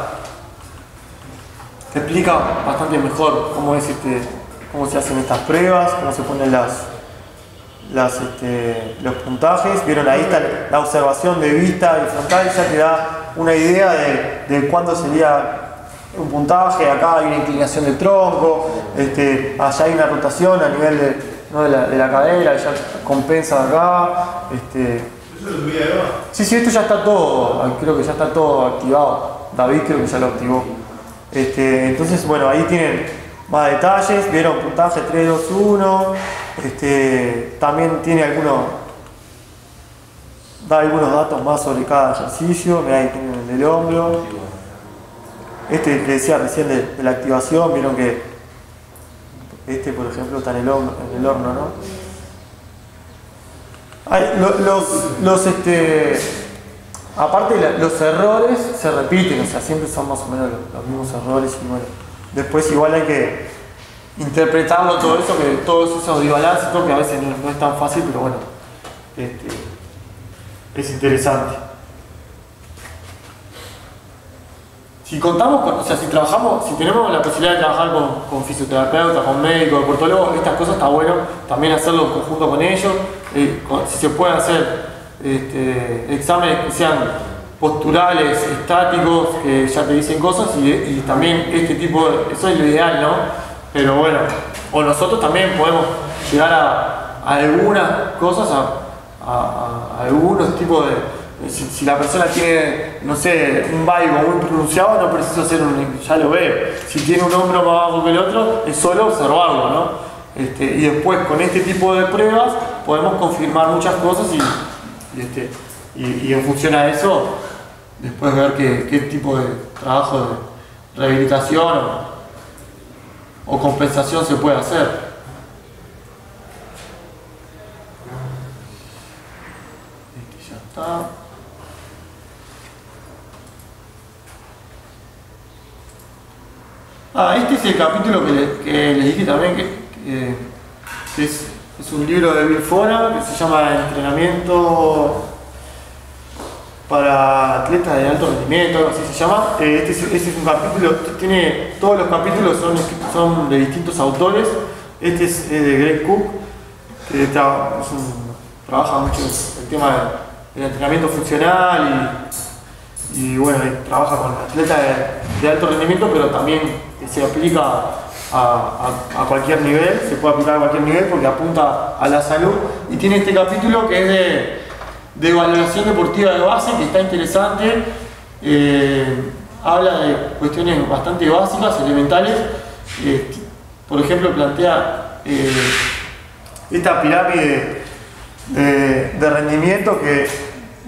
Te explica bastante mejor cómo es este, cómo se hacen estas pruebas, cómo se ponen las, las, este, los puntajes. Vieron ahí está la observación de vista y frontal, ya te da una idea de, de cuándo sería un puntaje. Acá hay una inclinación del tronco, este, allá hay una rotación a nivel de, ¿no? de, la, de la cadera, ya compensa acá. Este, sí, sí, esto ya está todo, creo que ya está todo activado. David creo que ya lo activó. Este, entonces, bueno, ahí tienen más detalles. Vieron puntaje 3, 2, 1. Este, también tiene algunos, da algunos datos más sobre cada ejercicio, mirá ahí tienen el del hombro. Este que decía recién de, la activación, vieron que este por ejemplo está en el horno, ¿no? Los, los, este, aparte los errores se repiten, o sea, siempre son más o menos los, los mismos errores y bueno, después igual hay que interpretarlo todo eso, que todos esos desbalances, todo que a veces no, es tan fácil, pero bueno, este, es interesante. Si contamos con, o sea, si trabajamos, si tenemos la posibilidad de trabajar con, fisioterapeutas, con médicos, deportólogos, estas cosas está bueno también hacerlo en conjunto con ellos. eh, si se pueden hacer este, exámenes que sean posturales, estáticos, que ya te dicen cosas y, también este tipo de, eso es lo ideal, ¿no? Pero bueno, o nosotros también podemos llegar a, algunas cosas, a, algunos tipos de, si, la persona tiene, no sé, un valgo muy pronunciado, no preciso hacer un, ya lo veo. Si tiene un hombro más bajo que el otro, es solo observarlo, ¿no? Este, y después con este tipo de pruebas podemos confirmar muchas cosas y, este, y en función a eso, después ver qué, qué tipo de trabajo de rehabilitación o, compensación se puede hacer. Este ya está. Ah, este es el capítulo que, le- que les dije también que es, es un libro de Bill Fora que se llama Entrenamiento para atletas de alto rendimiento, algo así se llama. Eh, Este es, este es un capítulo, tiene, todos los capítulos son, de distintos autores. Este es de Greg Cook, que trabaja mucho el tema de- del entrenamiento funcional y, bueno, trabaja con atletas de, alto rendimiento, pero también se aplica a cualquier nivel, se puede aplicar a cualquier nivel porque apunta a la salud. Y tiene este capítulo que es de, de valoración deportiva de base, que está interesante. eh, habla de cuestiones bastante básicas, elementales. eh, por ejemplo, plantea eh, esta pirámide de, rendimiento que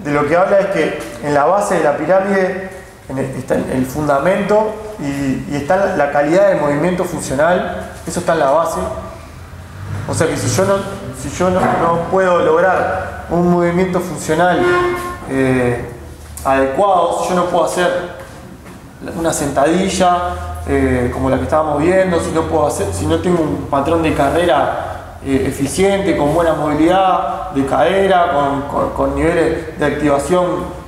de lo que habla es que en la base de la pirámide está el, fundamento y, está la calidad del movimiento funcional, eso está en la base. O sea que si yo no, si yo no, puedo lograr un movimiento funcional eh, adecuado, si yo no puedo hacer una sentadilla eh, como la que estábamos viendo, si no puedo hacer, si no tengo un patrón de carrera eh, eficiente, con buena movilidad de cadera, con, niveles de activación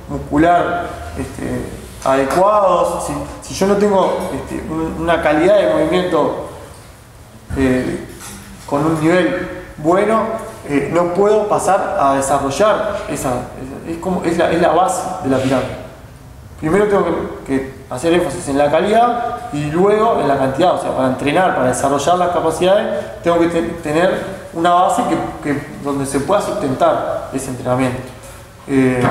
muscular este, adecuados, si, yo no tengo este, un- una calidad de movimiento con un nivel bueno, eh, no puedo pasar a desarrollar esa, es, como, es, la, es la base de la pirámide. Primero tengo que, hacer énfasis en la calidad y luego en la cantidad. O sea, para entrenar, para desarrollar las capacidades, tengo que te- tener una base que, que- donde se pueda sustentar ese entrenamiento. Eh,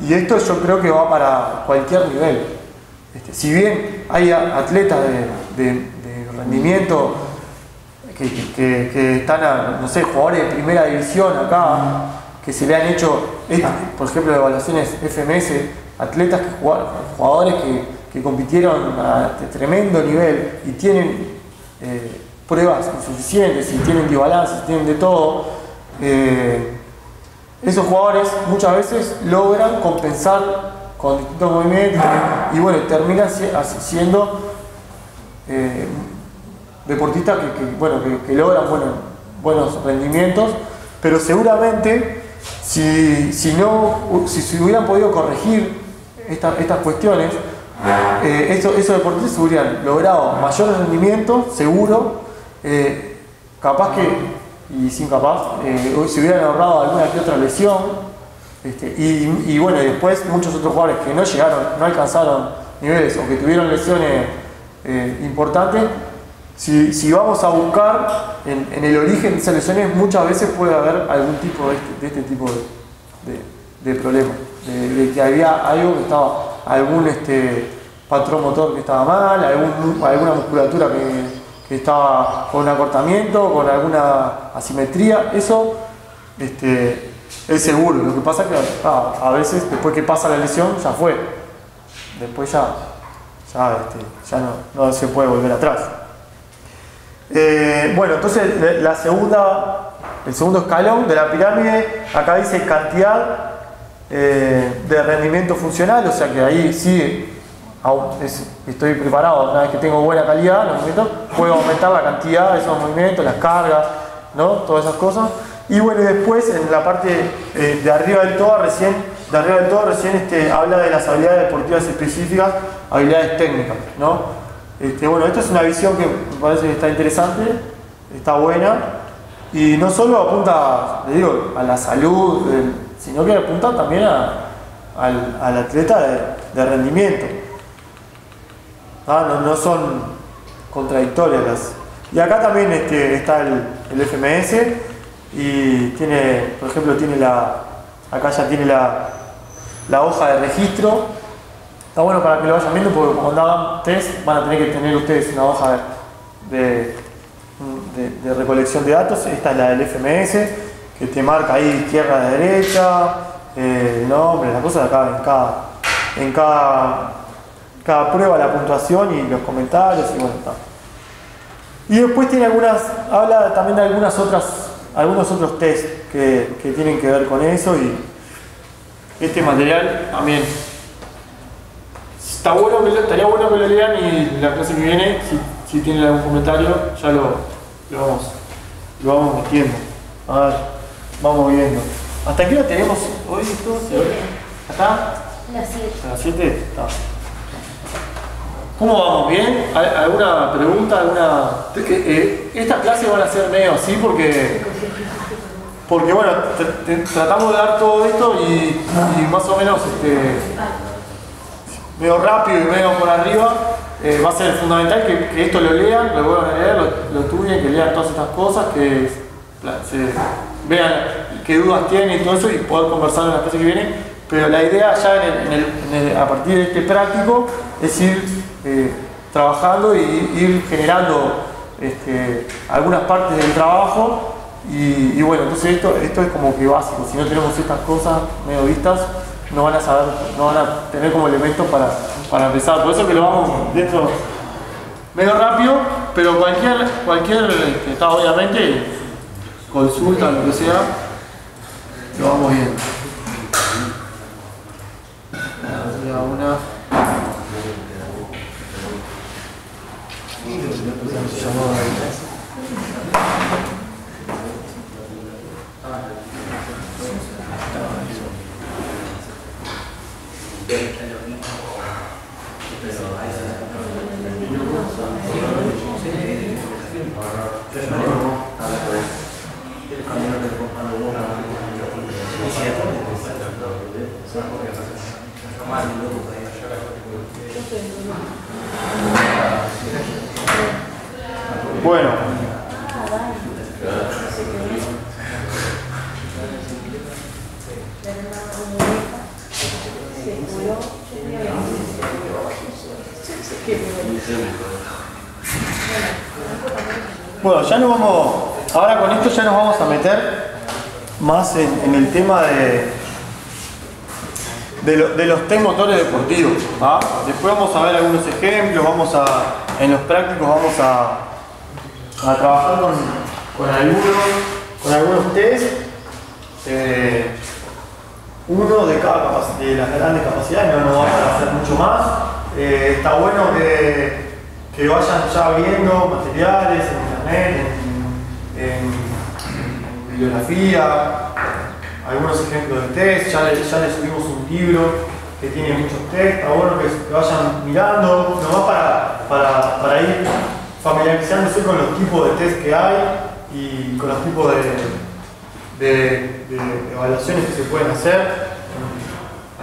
y esto yo creo que va para cualquier nivel. Este, si bien hay atletas de- de rendimiento que, están, a, no sé, jugadores de primera división acá, que se le han hecho, este, por ejemplo, evaluaciones FMS, atletas, que jugaron- jugadores que, compitieron a tremendo nivel y tienen eh, pruebas insuficientes, y tienen desbalances, tienen de todo, eh, esos jugadores muchas veces logran compensar con distintos movimientos y bueno, terminan siendo eh, deportistas que, bueno, que, logran bueno, buenos rendimientos, pero seguramente si, si, no, si se hubieran podido corregir esta- estas cuestiones, eh, eso- esos deportistas hubieran logrado mayor rendimiento, seguro, eh, capaz que, y sin capaz, eh, se hubieran ahorrado alguna que otra lesión, este, y, y bueno, después muchos otros jugadores que no llegaron, no alcanzaron niveles o que tuvieron lesiones eh, importantes, si, vamos a buscar en, el origen de esas lesiones, muchas veces puede haber algún tipo de este, este tipo de, de- de problema, de, que había algo que estaba, algún este, patrón motor que estaba mal, alguna musculatura que, estaba con un acortamiento, con alguna asimetría, eso este, es seguro. Lo que pasa es que ah, a veces después que pasa la lesión ya fue. Después ya, ya, no se puede volver atrás. Eh, bueno, entonces la segunda, el segundo escalón de la pirámide, acá dice cantidad eh, de rendimiento funcional, o sea que ahí sí estoy preparado, una vez que tengo buena calidad los movimientos, puedo aumentar la cantidad de esos movimientos, las cargas, ¿no? todas esas cosas. Y bueno, después en la parte eh, de arriba del todo, recién, de arriba del todo, recién este, habla de las habilidades deportivas específicas, habilidades técnicas, ¿no? Este, bueno, esta es una visión que me parece que está interesante, está buena, y no solo apunta, digo, a la salud, eh, sino que apunta también a- al, al atleta de, de rendimiento. Ah, no, no son contradictorias las. Y acá también este, está el, el FMS y tiene, por ejemplo, tiene la. Acá ya tiene la, la hoja de registro. Está bueno para que lo vayan viendo porque cuando hagan test van a tener que tener ustedes una hoja de, recolección de datos. Esta es la del FMS, que te marca ahí izquierda, derecha, eh, el nombre, las cosas de acá en cada, en cada prueba, la puntuación y los comentarios y bueno, está. Y después tiene algunas, habla también de algunas otras, algunos otros test que, que tienen que ver con eso y este material también está bueno que lo- estaría bueno que lo lean y la clase que viene, si, si tienen algún comentario, ya lo, lo vamos, lo vamos metiendo. A ver, vamos viendo. ¿Hasta qué hora tenemos hoy esto? ¿Acá? Las 7. ¿A las 7? Está. ¿Cómo vamos? ¿Bien? ¿Hay- ¿Alguna pregunta? ¿Alguna...? Eh, eh, Estas clases van a ser medio así porque... Porque bueno, tr- tr- tratamos de dar todo esto y, y más o menos este, medio rápido y medio por arriba. eh, va a ser fundamental que, esto lo lean, lo vuelvan a leer, lo, estudien, que lean todas estas cosas, que vean qué dudas tienen y todo eso y poder conversar en la clase que viene. Pero la idea ya a partir de este práctico es ir eh, trabajando y ir generando este, algunas partes del trabajo y, y bueno, entonces esto, esto es como que básico, si no tenemos estas cosas medio vistas, no van a saber, no van a tener como elemento para, para empezar. Por eso que lo vamos viendo medio rápido, pero cualquier, cualquier este, está obviamente consulta, lo que sea, lo vamos viendo. Una. Bueno. Bueno, ya nos vamos, ahora con esto ya nos vamos a meter más en, el tema de, de, lo- de los test motores deportivos. Después vamos a ver algunos ejemplos, vamos a, en los prácticos vamos a, a trabajar con, con algunos, con algunos test. eh, uno de cada de las grandes capacidades, no nos vamos a hacer mucho más. Eh, está bueno que, vayan ya viendo materiales en internet, en, bibliografía, algunos ejemplos de test, ya le, ya le subimos un libro que tiene muchos test, está bueno que, vayan mirando, nomás para, para, para ir familiarizándose con los tipos de test que hay y con los tipos de, de evaluaciones que se pueden hacer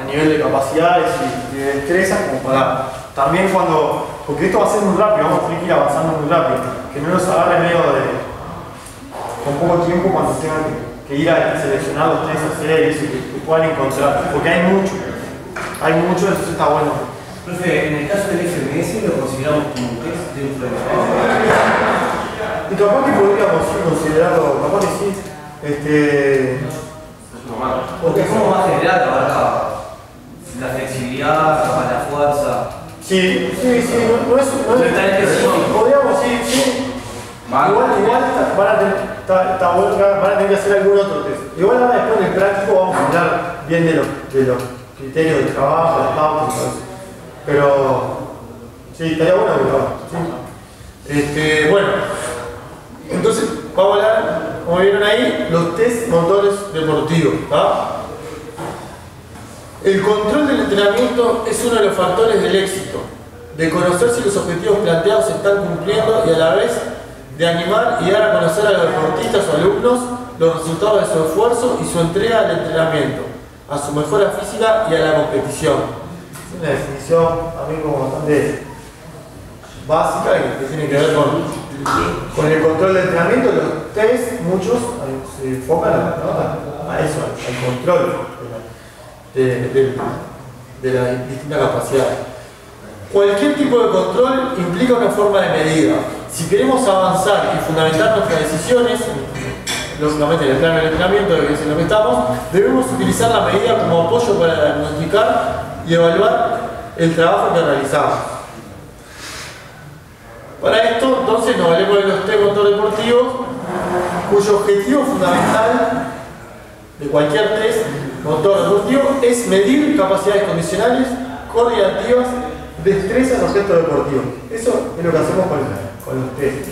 a nivel de capacidades y de destrezas, como para también cuando, porque esto va a ser muy rápido, vamos a tener que ir avanzando muy rápido, que no nos agarre medio de, con poco tiempo cuando tengan que, que ir a seleccionar los a hacer y eso, que, puedan encontrar, porque hay mucho, hay mucho, entonces está bueno. Profe, en el caso del FMS lo consideramos como un test de un freno. capaz que podríamos considerarlo, capaz que sí. Este, Porque es como más general, abarca la flexibilidad, la fuerza. sí, sí, sí, no, no es, no es, podríamos, sí, sí. Igual, igual van, a tener, que van a tener que hacer algún otro test. Igual ahora después en el práctico vamos a hablar bien de los, de los criterios de trabajo, las pautas. Pero sí, estaría bueno que lo sí. Este, bueno, entonces vamos a hablar, como vieron ahí, los test motores deportivos. ¿tá? El control del entrenamiento es uno de los factores del éxito, de conocer si los objetivos planteados se están cumpliendo y a la vez de animar y dar a conocer a los deportistas o alumnos los resultados de su esfuerzo y su entrega al entrenamiento, a su mejora física y a la competición. Es una definición a mí como bastante básica y que tiene que ver con, el control del entrenamiento. Los test, muchos eh, se enfocan a eso, al control de, la- de- de- de las distintas capacidades. Cualquier tipo de control implica una forma de medida. Si queremos avanzar y fundamentar nuestras decisiones, lógicamente en el plano del entrenamiento, en lo que estamos, debemos utilizar la medida como apoyo para diagnosticar y evaluar el trabajo que realizamos. Para esto, entonces, nos valemos de los test motor deportivos, cuyo objetivo fundamental de cualquier test motor deportivo es medir capacidades condicionales, coordinativas, destrezas en objetos deportivos. Eso es lo que hacemos con, con los test.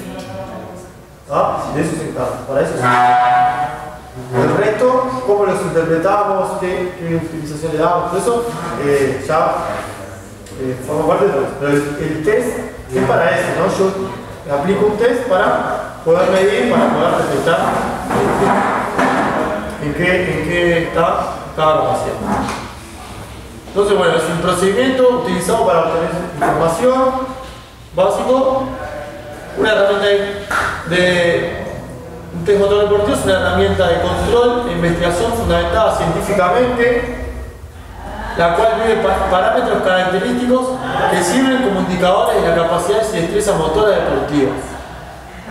¿Ah? De eso se trata, para eso se trata. El resto, cómo los interpretamos, qué, qué utilización le damos, todo eso eh, ya eh, forma parte de todo. Pero el, el test es para eso, ¿no? Yo aplico un test para poder medir, para poder detectar este, en qué, en qué está cada capacidad. Entonces, bueno, es un procedimiento utilizado para obtener información básico. Una herramienta de, un test motor deportivo es una herramienta de control e investigación fundamentada científicamente, la cual mide pa- parámetros característicos que sirven como indicadores de las capacidades y destrezas motoras deportivas,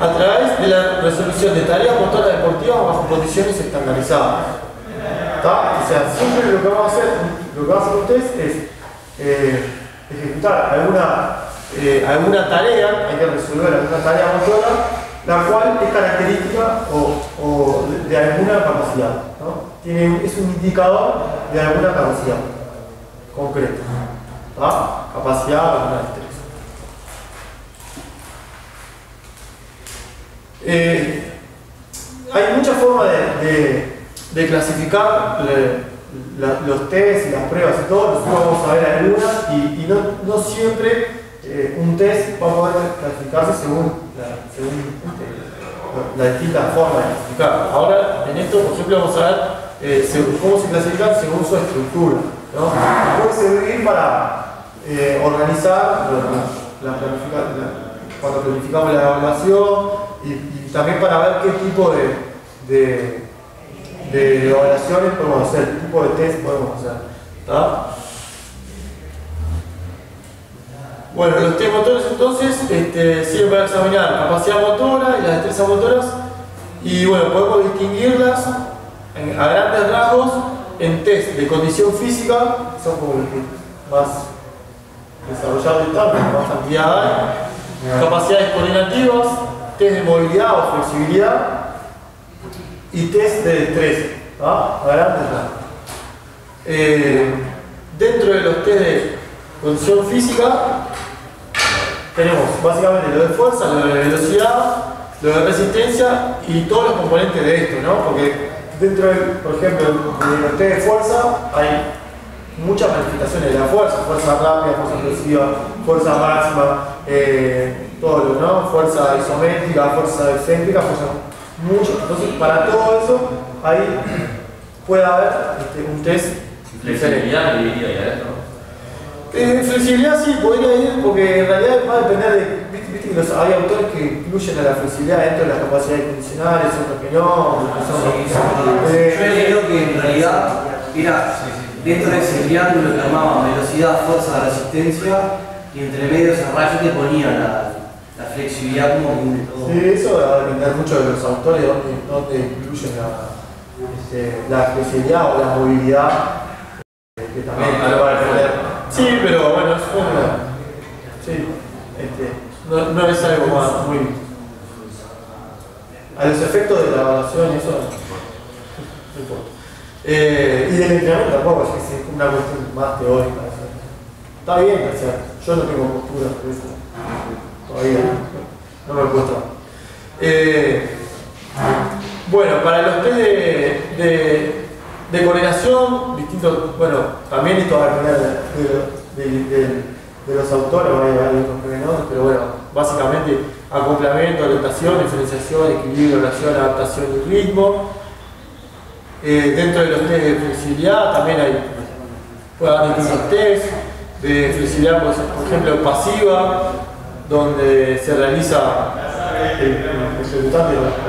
a través de la resolución de tareas motoras deportivas bajo condiciones estandarizadas. O sea, siempre lo que vamos a hacer, lo que va a hacer test es eh, ejecutar alguna, eh, alguna tarea, hay que resolver alguna tarea motora, la cual es característica o, o de, alguna capacidad. ¿no? Tiene, es un indicador de alguna capacidad concreta. ¿tá? Capacidad o alguna destreza. Eh, hay muchas formas de- de clasificar la- los test y las pruebas y todo, nosotros vamos a ver algunas y, no, siempre eh, un test va a poder clasificarse según, la, según este, distintas formas de clasificar. Ahora, en esto, por ejemplo, vamos a ver eh, cómo se clasifican según su estructura. ¿no? Puede servir para eh, organizar cuando planificamos la evaluación y, también para ver qué tipo de, de evaluaciones podemos hacer, tipo de test podemos hacer. ¿tá? Bueno, los test motores entonces este, sirven para examinar capacidad motora y las destrezas motoras y bueno, podemos distinguirlas en- a grandes rasgos en test de condición física, son como los que más desarrollados están, más cantidad hay, capacidades coordinativas, test de movilidad o flexibilidad y test de destreza, rasgos. Eh, dentro de los test de condición física tenemos básicamente lo de fuerza, lo de velocidad, lo de resistencia y todos los componentes de esto, ¿no? Porque dentro, del, por ejemplo, de los test de fuerza hay muchas manifestaciones de la fuerza, fuerza rápida, fuerza explosiva, fuerza máxima, eh, todo lo, ¿no? Fuerza isométrica, fuerza excéntrica, fuerza mucho. Entonces, para todo eso, ahí puede haber este, un test. Flexibilidad ahí adentro. Eh, flexibilidad sí, podría ir, porque en realidad va a depender de. Viste, viste que los, hay autores que incluyen a la flexibilidad dentro de las capacidades condicionales, otros que no. son- Yo he Eh, leído que en realidad era dentro de ese triángulo que llamaban velocidad, fuerza, resistencia y entre medio ese rayo que ponía la, la flexibilidad como todo. Sí, eso va a depender mucho de los autores, dónde, dónde incluyen la, este, la especialidad o la movilidad, eh, que también Ah, lo va a depender. Sí, pero bueno, es una. Sí, este, no, no es algo más muy. A los efectos de la evaluación, eso no importa. Eh, y del entrenamiento tampoco, es que es una cuestión más teórica. Está bien, o sea, yo no tengo postura por eso. No, me he puesto. Eh, bueno, para los test de, de, coordinación, distintos, bueno, también esto va a depender de, los autores, hay, otros pero bueno, básicamente acoplamiento, adaptación, diferenciación, equilibrio, relación, adaptación y ritmo. Eh, dentro de los test de flexibilidad también hay, puede haber distintos test de flexibilidad, por ejemplo, pasiva, donde se realiza el, el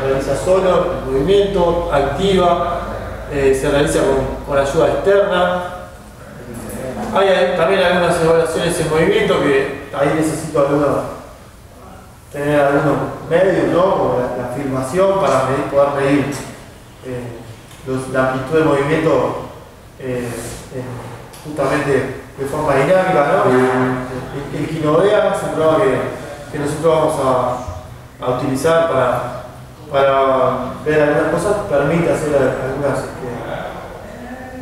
realiza solo el movimiento, activa, eh, se realiza con, con ayuda externa. Hay, también algunas evaluaciones en movimiento que ahí necesito algunos, tener algunos medios, ¿no? Como la, la filmación para poder medir eh, los- la amplitud de movimiento eh, en- justamente de forma dinámica, ¿no? El, el Kinovea es un programa que, que nosotros vamos a, a utilizar para, para ver algunas cosas, permite hacer algunas, este,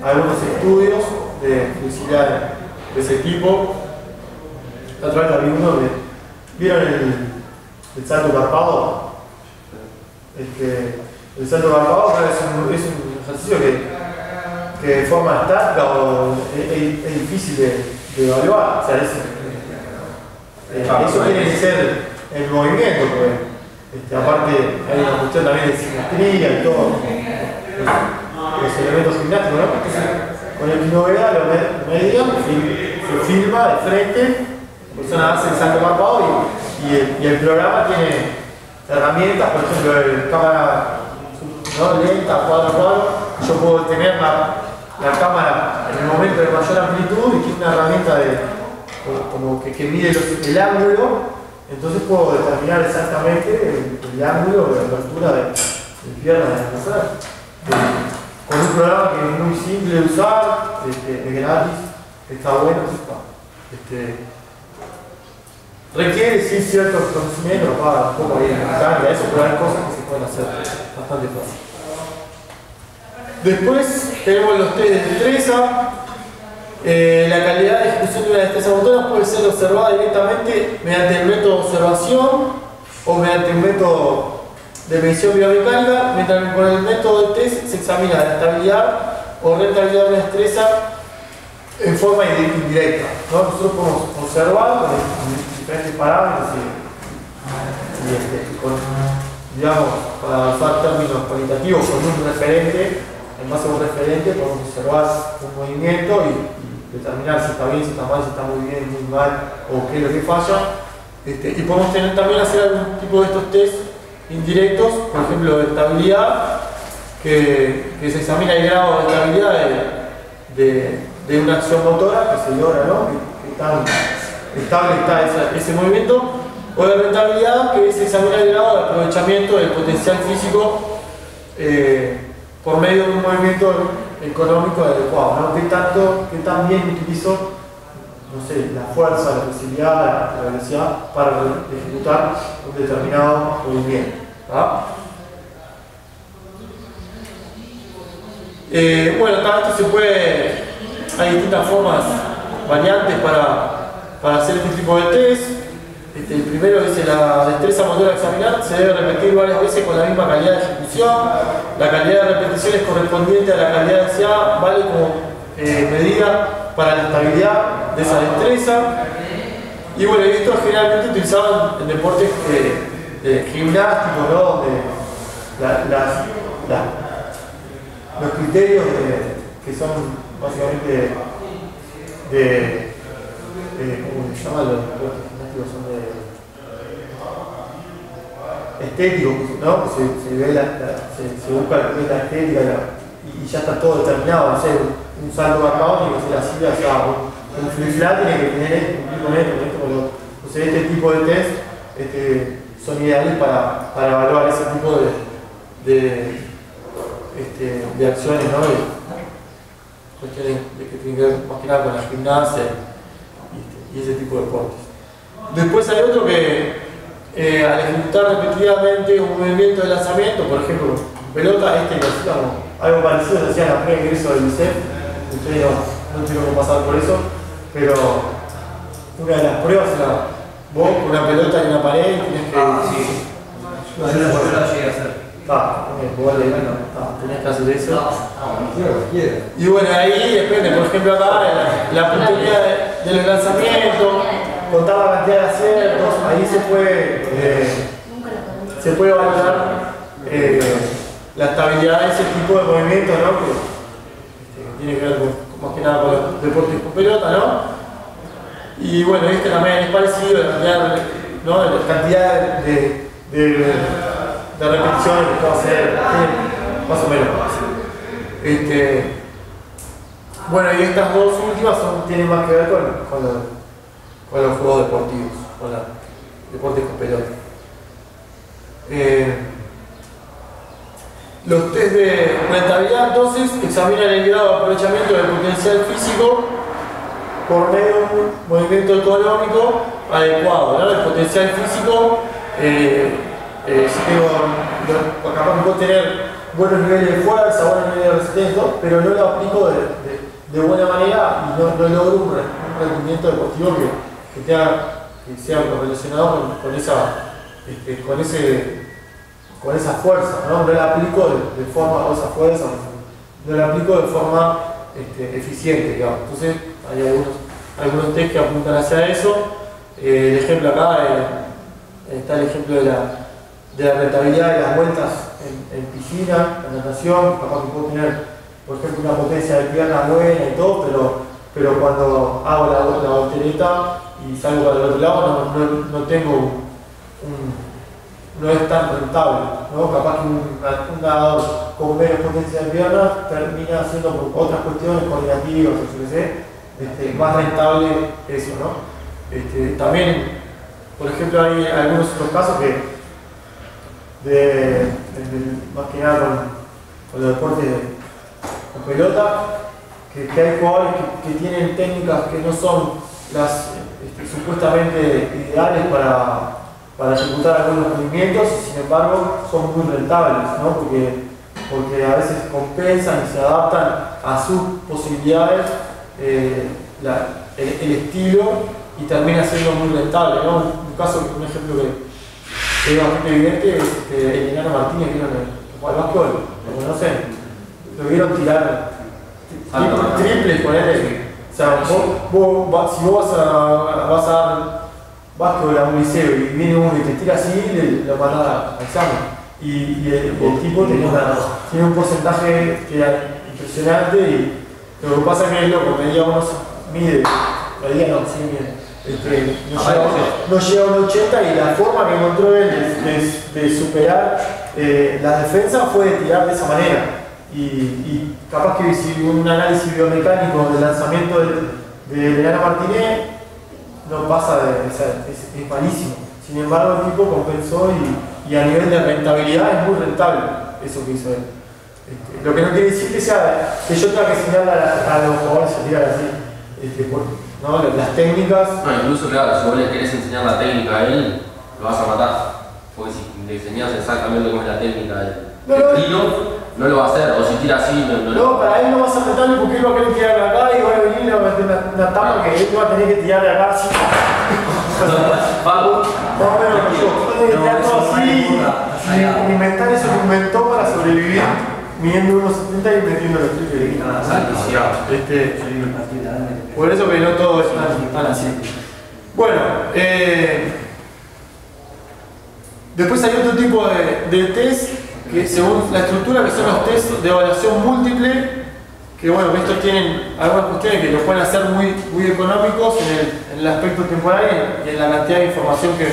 algunos estudios de flexibilidad de, ese tipo. La otra vez la vi uno de, ¿vieron el, el salto carpado? Este, el salto carpado es un, es un ejercicio que que de forma estática o es, es- difícil de, de evaluar. O eso tiene que ser el movimiento, porque este, aparte hay una cuestión también de simetría y todo, los, los elementos gimnásticos, ¿no? Con el Kinovea lo me- medían, fil- se filma de frente, la persona hace el salto carpado y, y el, y el programa tiene herramientas, por ejemplo, el cámara ¿no? lenta, cuadro a cuadro, yo puedo tener la, la cámara en el momento de mayor amplitud y tiene una herramienta de, como, como que, que mide el ángulo, entonces puedo determinar exactamente el, ángulo de apertura de, de pierna de la persona. Eh, Con un programa que es muy simple de usar, este, es gratis, está bueno. Este, requiere sí ciertos conocimientos, para un poco ahí en mecánica, eso, pero hay cosas que se pueden hacer bastante fácil. Después tenemos los test de destreza. Eh, la calidad de ejecución de una destreza motora puede ser observada directamente mediante el método de observación o mediante un método de medición biomecánica, mientras que con el método de test se examina la estabilidad o rentabilidad de una destreza en forma indi- indirecta. ¿no? Nosotros podemos observar con diferentes parámetros este, digamos, para usar términos cualitativos, con un referente, en base a un referente podemos observar un movimiento y determinar si está bien, si está mal, si está muy bien, muy mal o qué es lo que falla. Este, y podemos tener, también hacer algún tipo de estos test indirectos, por ejemplo, de estabilidad, que, se examina el grado de estabilidad de, una acción motora que se logra, ¿no? Que, que tan estable está ese movimiento, o de rentabilidad, que se examina el grado de aprovechamiento del potencial físico eh, por medio de un movimiento económico adecuado, ¿no? ¿Qué, tanto, qué tan bien utilizo no sé, la fuerza, la flexibilidad, la, velocidad para ejecutar un determinado movimiento. ¿tá? Eh, bueno, esto se puede, hay distintas formas, variantes para, para hacer este tipo de test. Este, el primero dice la destreza motora examinar, se debe repetir varias veces con la misma calidad de ejecución. La calidad de repeticiones correspondiente a la calidad deseada vale como eh, medida para la estabilidad de esa destreza. Y bueno, esto es generalmente utilizado en deportes eh, eh, gimnásticos, ¿no? Donde los criterios que son básicamente de, de- ¿cómo se llama? Los deportes gimnásticos estéticos, ¿no? Que se, se ve la, la- se, busca estética y, ya está todo determinado, no sé, un, salto marcado tiene que ser así, allá, un, un flip tiene que tener este tipo de test este, son ideales para, para evaluar ese tipo de, de, este, de acciones, ¿no? Cuestiones que tienen que ver que nada con la gimnasia y, y ese tipo de deportes. Después hay otro que eh, al ejecutar repetidamente un movimiento de lanzamiento, por ejemplo, pelota, este hacíamos, algo parecido se hacía en la pre-ingreso del ICEF, ustedes no, no tuvieron que pasar por eso, pero una de las pruebas era vos con una pelota en una pared y tenés que... Ah, sí. Yo la, yo la llegué a hacer. Ah, vos le tenés que hacer eso. Quiero lo que quiera. Y bueno, ahí depende, por ejemplo acá la, la puntería de, de los lanzamientos, contar la cantidad de aciertos, ahí se puede, eh, se puede evaluar eh, la estabilidad de ese tipo de movimientos, ¿no? Tiene que ver con, más que nada con los deportes con pelota, ¿no? Y bueno, este también es parecido, la cantidad, ¿no? la cantidad de, de, de repeticiones que puedo hacer, más o menos. Este, bueno, y estas dos últimas son, tienen más que ver con, con, los, con los juegos deportivos, con los deportes con pelota. Eh, los test de rentabilidad entonces examinan el grado de aprovechamiento del potencial físico por medio de un movimiento económico adecuado. El potencial físico, eh, eh, si tengo, no, capaz puedo tener buenos niveles de fuerza, buenos niveles de resistencia, pero no lo aplico de, buena manera y no, logro un, un rendimiento deportivo que, que, sea relacionado con, con esa, este, con, ese, con esa fuerza, ¿no? no la aplico de, forma, esa fuerza, no la aplico de forma este, eficiente, digamos. Entonces, hay algunos, algunos test que apuntan hacia eso. Eh, el ejemplo acá está el ejemplo de la, de la rentabilidad de las vueltas en, en piscina, en natación, capaz que puedo tener, por ejemplo, una potencia de pierna buena y todo, pero, pero cuando hago la, la voltereta y salgo para el otro lado no, no, no tengo un, no es tan rentable, ¿no? Capaz que un, un nadador con menos potencia de pierna termina haciendo por otras cuestiones coordinativas o sé, este, más rentable eso, ¿no? Este, también, por ejemplo, hay algunos otros casos que, de, de, más que nada con, con los deportes de, con pelota, que, que hay jugadores que, que, tienen técnicas que no son las este, supuestamente ideales para, para ejecutar algunos movimientos sin embargo son muy rentables, ¿no? porque, porque a veces compensan y se adaptan a sus posibilidades eh, la, el, el, estilo y termina siendo muy rentable. ¿no? Un, caso, un ejemplo que, es bastante evidente es este, el Enano Martínez, ¿vieron el, el básquetbol? ¿Lo conocen? Lo vieron tirar tri, triple, ponerle. O sea, vos, vos, si vos vas a, vas a básquetbol a un liceo y viene uno y te tira así, le, lo mandás al examen. Y, y el, el, tipo tiene, un porcentaje que era impresionante y lo que pasa es que es loco, medía unos, mide, medía no, sí mide. Este, no, llega, no llega a un 80 y la forma que encontró él de, de, de superar eh, la defensa fue de tirar de esa manera. Y, y capaz que si un análisis biomecánico del lanzamiento de, de Leana Martínez no pasa de, es, es, es, malísimo. Sin embargo, el tipo compensó y, y, a nivel de rentabilidad es muy rentable eso que hizo él. Este, lo que no quiere decir que sea que yo tenga que enseñarle a, a, los jugadores a tirar así. Este, por, ¿no? Las técnicas. No, incluso claro, si vos le querés enseñar la técnica a él, lo vas a matar. Porque si le enseñás exactamente cómo es la técnica del no, no, tiro, no lo va a hacer. O si tira así, no, no, no para él no va a ser rentable porque él va a querer tirar de acá y va a venir y va a meter una, una tapa que él va a tener que tirar de acá así. Vamos. Más menos yo. Puede tirar todo así y inventar eso que inventó para sobrevivir midiendo unos 70 y metiendo los triples de este, Por eso que no todo es tan, tan así. Bueno, eh, después hay otro tipo de, de test que según la estructura que son los test de evaluación múltiple que bueno, estos tienen algunas cuestiones que los pueden hacer muy, muy económicos en el, en el aspecto temporal y en la cantidad de información que,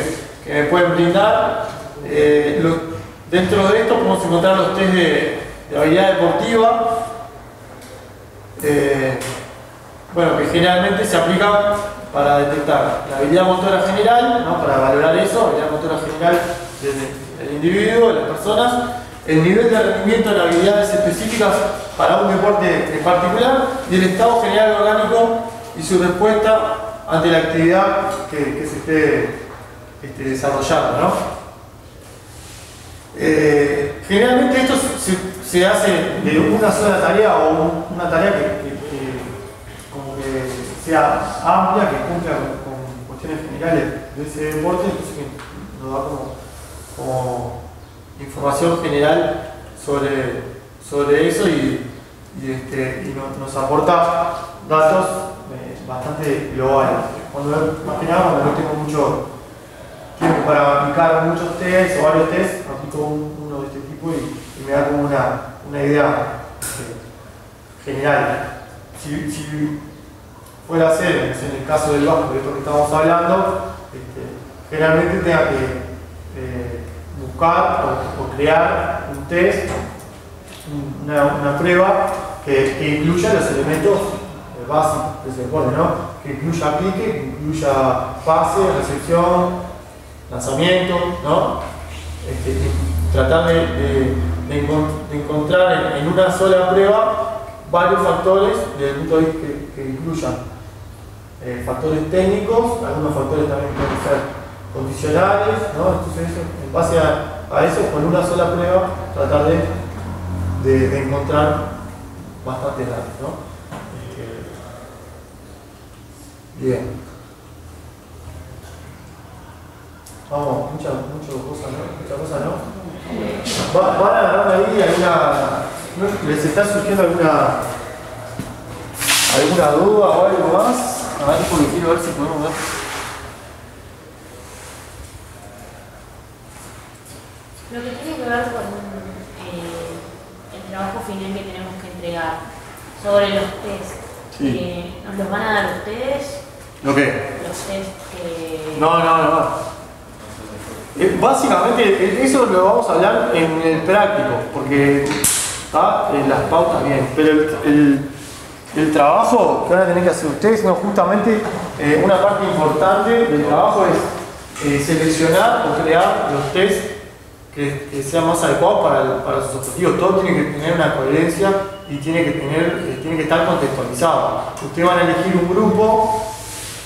que me pueden brindar. Eh, lo, dentro de esto podemos encontrar los test de, de habilidad deportiva, eh, bueno, que generalmente se aplican para detectar la habilidad motora general, ¿no? para valorar eso, habilidad motora general del individuo, de las personas, el nivel de rendimiento en habilidades específicas para un deporte en particular y el estado general orgánico y su respuesta ante la actividad que, se esté este, desarrollando. ¿no? Eh, generalmente esto se, hace de una sola tarea o un- una tarea que, que- que sea amplia, que cumpla con, cuestiones generales de ese deporte, entonces que nos da como información general sobre, sobre eso y, este, y nos, aporta datos eh, bastante globales. Cuando, más que nada cuando no tengo mucho tiempo para aplicar muchos test o varios test, aplico un- uno de este tipo y, me da como una, una idea este, general. Si, si fuera a ser, en el caso del bajo, de esto que estamos hablando, este, generalmente tenga que eh, buscar o, crear un test, un- una, prueba que, que incluya los elementos eh, básicos de ese deporte, ¿no? Que incluya pique, que incluya pase, recepción, lanzamiento, ¿no? Este, tratar de, de- de encon- de encontrar en, una sola prueba varios factores desde punto de vista que, que incluyan eh, factores técnicos, algunos factores también pueden ser condicionales, ¿no? Entonces, eso, en base a, a eso, con una sola prueba, tratar de, de- encontrar bastantes datos, ¿no? Este, bien. Vamos, muchas muchas cosas, ¿no? Muchas cosas, ¿no? Va- ¿Van a agarrar ahí alguna... ¿Les está surgiendo alguna... alguna duda o algo más? A ver, porque quiero ver si podemos ver. Lo que tiene que ver con eh, el trabajo final que tenemos que entregar sobre los test. Sí. Eh, ¿Nos los van a dar ustedes? ¿Lo qué? Los test que... No, no, no. Eh, Básicamente, eh, eso lo vamos a hablar en el práctico, porque está en las pautas bien. Pero el, el- el trabajo que van a tener que hacer ustedes, no, justamente eh, una parte importante del trabajo es eh, seleccionar o crear los test que, sean más adecuados para, para sus objetivos. Todo tiene que tener una coherencia y tiene que, tener, eh, tiene que estar contextualizado. Ustedes van a elegir un grupo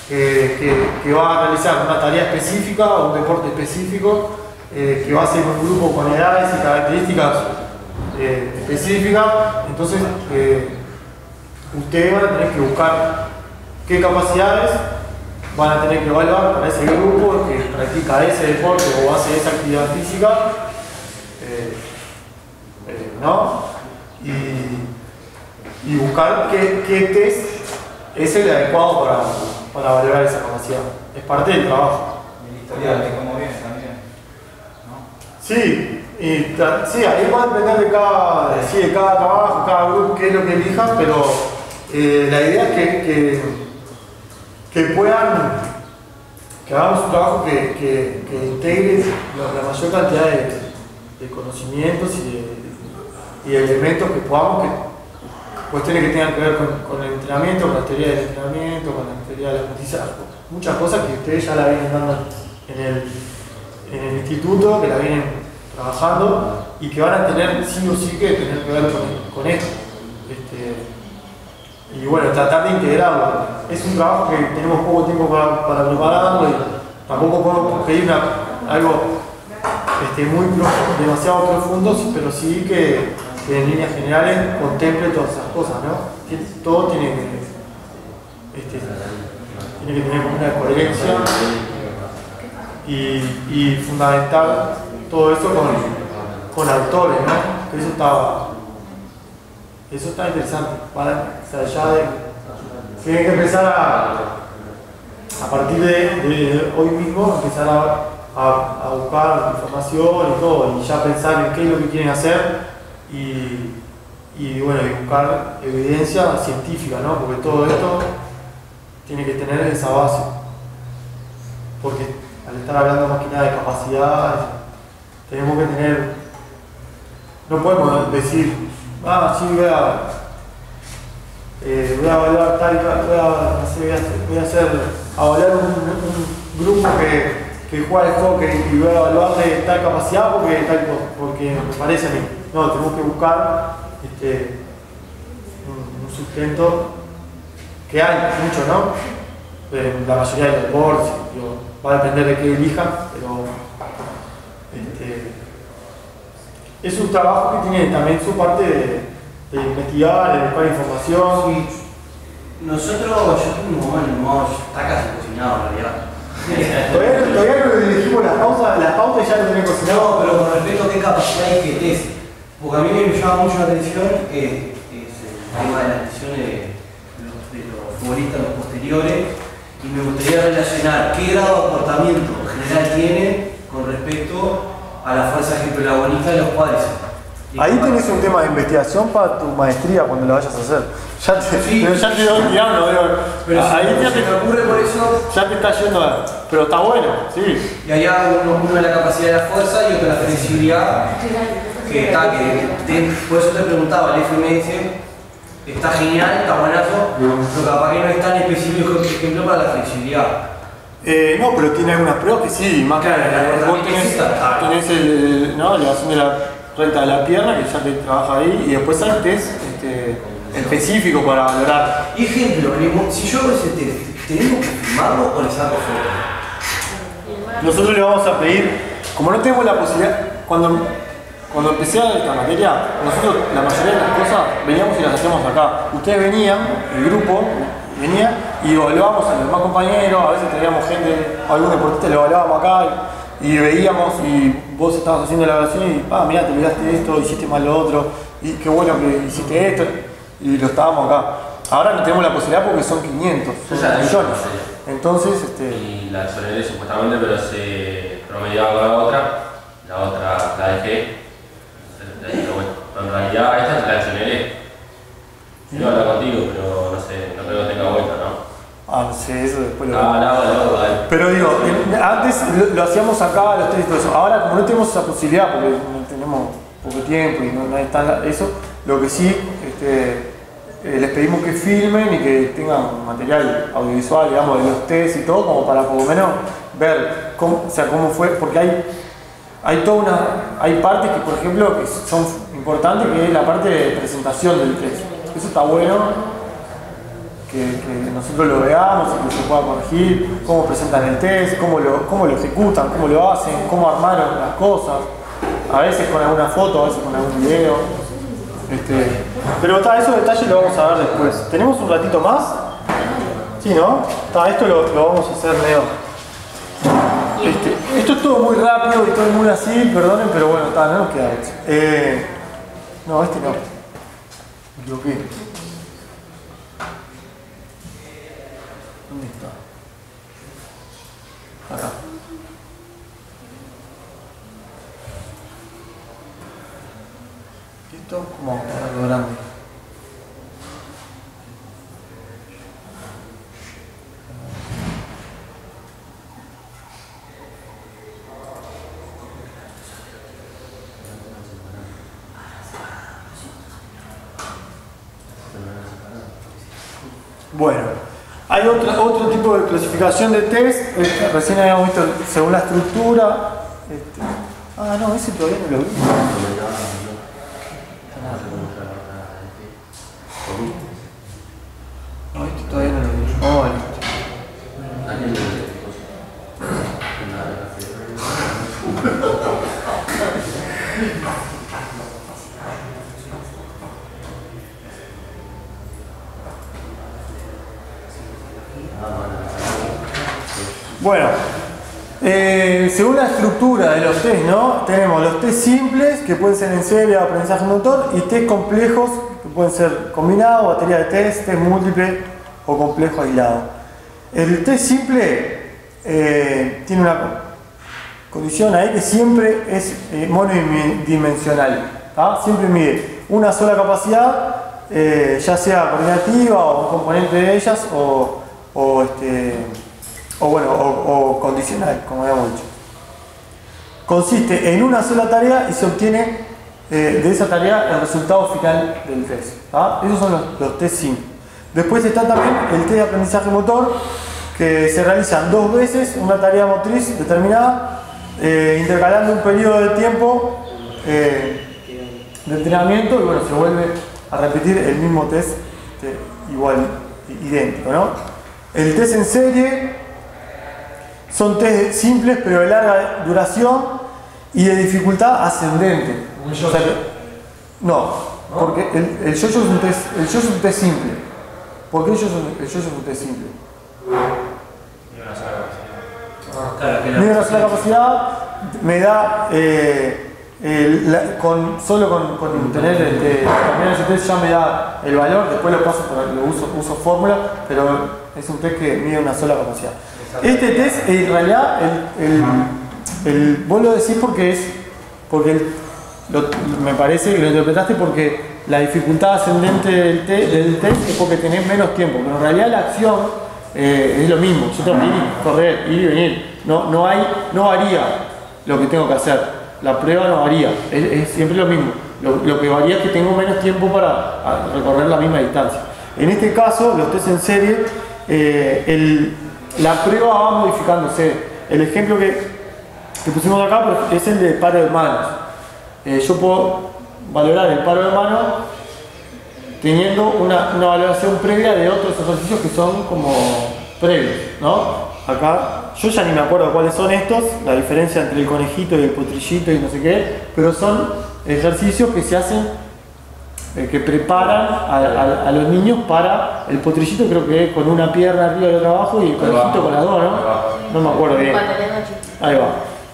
que, que- que va a realizar una tarea específica o un deporte específico, eh, que va a ser un grupo con edades y características eh, específicas. Entonces, eh, ustedes van a tener que buscar qué capacidades van a tener que evaluar para ese grupo que practica ese deporte o hace esa actividad física, eh, eh, ¿no? Y, y buscar qué, qué test es el adecuado para, para valorar esa capacidad. Es parte del trabajo. El historial de cómo viene también. ¿no? Sí, y sí, ahí va a depender de cada, sí, de cada trabajo, cada grupo, qué es lo que elijas, pero eh, la idea es que, que, que puedan, que hagamos un trabajo que, que, integre la, mayor cantidad de, de conocimientos y de, y elementos que podamos, que, cuestiones que tengan que ver con, con el entrenamiento, con la teoría del entrenamiento, con la teoría de la justicia, muchas cosas que ustedes ya la vienen dando en el, en el instituto, que la vienen trabajando y que van a tener sí o sí que tener que ver con, con esto. Y bueno, tratar de integrarlo. Es un trabajo que tenemos poco tiempo para, para prepararlo y tampoco podemos pedir una- algo este, muy demasiado profundo, pero sí que, en líneas generales contemple todas esas cosas, ¿no? Todo tiene que, este, tiene que tener una coherencia y, y fundamentar todo eso con, con autores, ¿no? Que eso eso está interesante. Para, o sea, ya de, tienen que empezar a, a partir de, hoy mismo, empezar a, a- a buscar información y todo, y ya pensar en qué es lo que quieren hacer y, y bueno, y buscar evidencia científica, ¿no? Porque todo esto tiene que tener esa base. Porque al estar hablando más que nada de capacidades, tenemos que tener, no podemos decir, ah, sí, voy a, eh, voy a evaluar tal, voy a, voy a hacer, a evaluar un, grupo que, que juega al hockey y voy a evaluarle tal capacidad porque, porque me parece a mí. No, tenemos que buscar este, un, sustento que hay mucho, ¿no? En la mayoría de los deportes, va a depender de qué elijan, pero este, es un trabajo que tiene también su parte de, de investigar, de buscar información. Nosotros, yo tengo bueno, no, está casi cocinado en realidad. <laughs> Todavía, todavía no le dirigimos las pausas, las pautas ya lo tenés cocinado. No, pero con respecto a qué capacidad hay que test. Porque a mí me llama mucho la atención eh, es el tema de las lesiones de los, de los futbolistas los posteriores y me gustaría relacionar qué grado de aportamiento general tiene con respecto a la fuerza ejemplo agonista de los cuádriceps. Y Ahí tenés un tema de investigación para tu maestría cuando la vayas a hacer. Ya te, Sí. pero ya te doy tirando, Pero ahí si, ya si me te, ocurre por eso, ya te está yendo a... Pero está bueno, sí. y allá uno, uno es la capacidad de la fuerza y otro la flexibilidad, que está, que te- por eso te preguntaba, el FMS está genial, está buenazo, pero capaz que no es tan específico, por ejemplo, para la flexibilidad. Eh, no, pero tiene algunas pruebas que sí, más Claro, que vos tenés, tenés el, ¿no? la elevación de la recta de la pierna, que ya te trabaja ahí, y después hay test este, específico para valorar. Ejemplo, Nemo, si yo hago ese test, ¿tenemos que filmarlo o le saco foto? Nosotros le vamos a pedir, como no tenemos la posibilidad, cuando, cuando empecé a esta materia, nosotros la mayoría de las cosas veníamos y las hacíamos acá. Ustedes venían, el grupo venía y evaluábamos a los demás compañeros, a veces teníamos gente, algún deportista lo evaluábamos acá y, y veíamos y vos estabas haciendo la evaluación y, ah, mirá, te olvidaste esto, hiciste mal lo otro, y qué bueno que hiciste esto, y lo estábamos acá. Ahora no tenemos la posibilidad porque son 500, son Yo la hice, millones. sí. Entonces, este, Y la exoneré supuestamente, pero se promediaba con la otra, la otra la dejé. Pero bueno, en realidad esta la exoneré. Iba a hablar contigo, pero no sé, no creo que tenga vuelta, ¿no? Ah, no sé, eso después lo Ah, no. Pero digo, antes lo, lo hacíamos acá, los tres y todo eso. Ahora, como no tenemos esa posibilidad, porque no tenemos poco tiempo y no, no está la- eso, lo que sí, este, eh, les pedimos que filmen y que tengan material audiovisual, digamos, de los test y todo, como para por lo menos ver cómo, o sea, cómo fue, porque hay, hay toda una, hay partes que, por ejemplo, que son importantes, que es la parte de presentación del test. Eso está bueno, que, nosotros lo veamos y que se pueda corregir, cómo presentan el test, cómo lo, cómo lo ejecutan, cómo lo hacen, cómo armaron las cosas, a veces con alguna foto, a veces con algún video. Este, pero está, esos detalles lo vamos a ver después. ¿Tenemos un ratito más? Sí, ¿no? Está, esto lo, lo vamos a hacer, Leo. Este, esto es todo muy rápido y todo muy así, perdonen, pero bueno, está, no nos queda mucho. Eh, no, este no. Me equivoqué. ¿Dónde está? Acá. ¿Listo? Como algo grande. Bueno, hay otra- otro tipo de clasificación de test, este, recién habíamos visto según la estructura. este, ah, no, ese todavía no lo vi. No, este todavía no lo vi. Oh, listo. Bueno, eh, según la estructura de los test, ¿no? Tenemos los test simples, que pueden ser en serie o aprendizaje motor, y test complejos, que pueden ser combinados, batería de test, test múltiple o complejo aislado. El test simple eh, tiene una condición ahí que siempre es eh, monodimensional, ¿tá? siempre mide una sola capacidad, eh, ya sea coordinativa o un componente de ellas o, o, este, o bueno, o, o condicional, como habíamos dicho. Consiste en una sola tarea y se obtiene eh, de esa tarea el resultado final del test. ¿tá? Esos son los, test simples. Después está también el test de aprendizaje motor, que se realizan dos veces una tarea motriz determinada, eh, intercalando un periodo de tiempo eh, de entrenamiento y bueno, se vuelve a repetir el mismo test igual, idéntico, ¿no? El test en serie son test simples pero de larga duración y de dificultad ascendente. Un O sea que- no, porque el, el yo-yo es, un test- el yo-yo es un test simple. ¿Por qué el yo-yo es un- test simple? Mide una sola capacidad, me da eh, el- la- con, solo con, con tener este, terminar ese test ya me da el valor, después lo paso por lo uso, uso fórmula, pero es un test que mide una sola capacidad. Este test en realidad el, el, el- vos lo decís porque es porque lo- me parece que lo interpretaste porque la dificultad ascendente del, te- del test es porque tenés menos tiempo, pero en realidad la acción eh, es lo mismo, ir correr, ir y venir, no, no, hay, no varía lo que tengo que hacer, la prueba no varía, es, siempre lo mismo, lo, que varía es que tengo menos tiempo para recorrer la misma distancia. En este caso, los test en serie, eh, el- la prueba va modificándose. El ejemplo que, que pusimos acá es el de paro de manos. Eh, yo puedo valorar el paro de mano teniendo una, una valoración previa de otros ejercicios que son como previos, ¿no? Acá, yo ya ni me acuerdo cuáles son estos, la diferencia entre el conejito y el potrillito y no sé qué, pero son ejercicios que se hacen, eh, que preparan a, a- a los niños para el potrillito, creo que es con una pierna arriba y otra abajo, y el conejito con las dos, ¿no? No me acuerdo bien. Ahí va.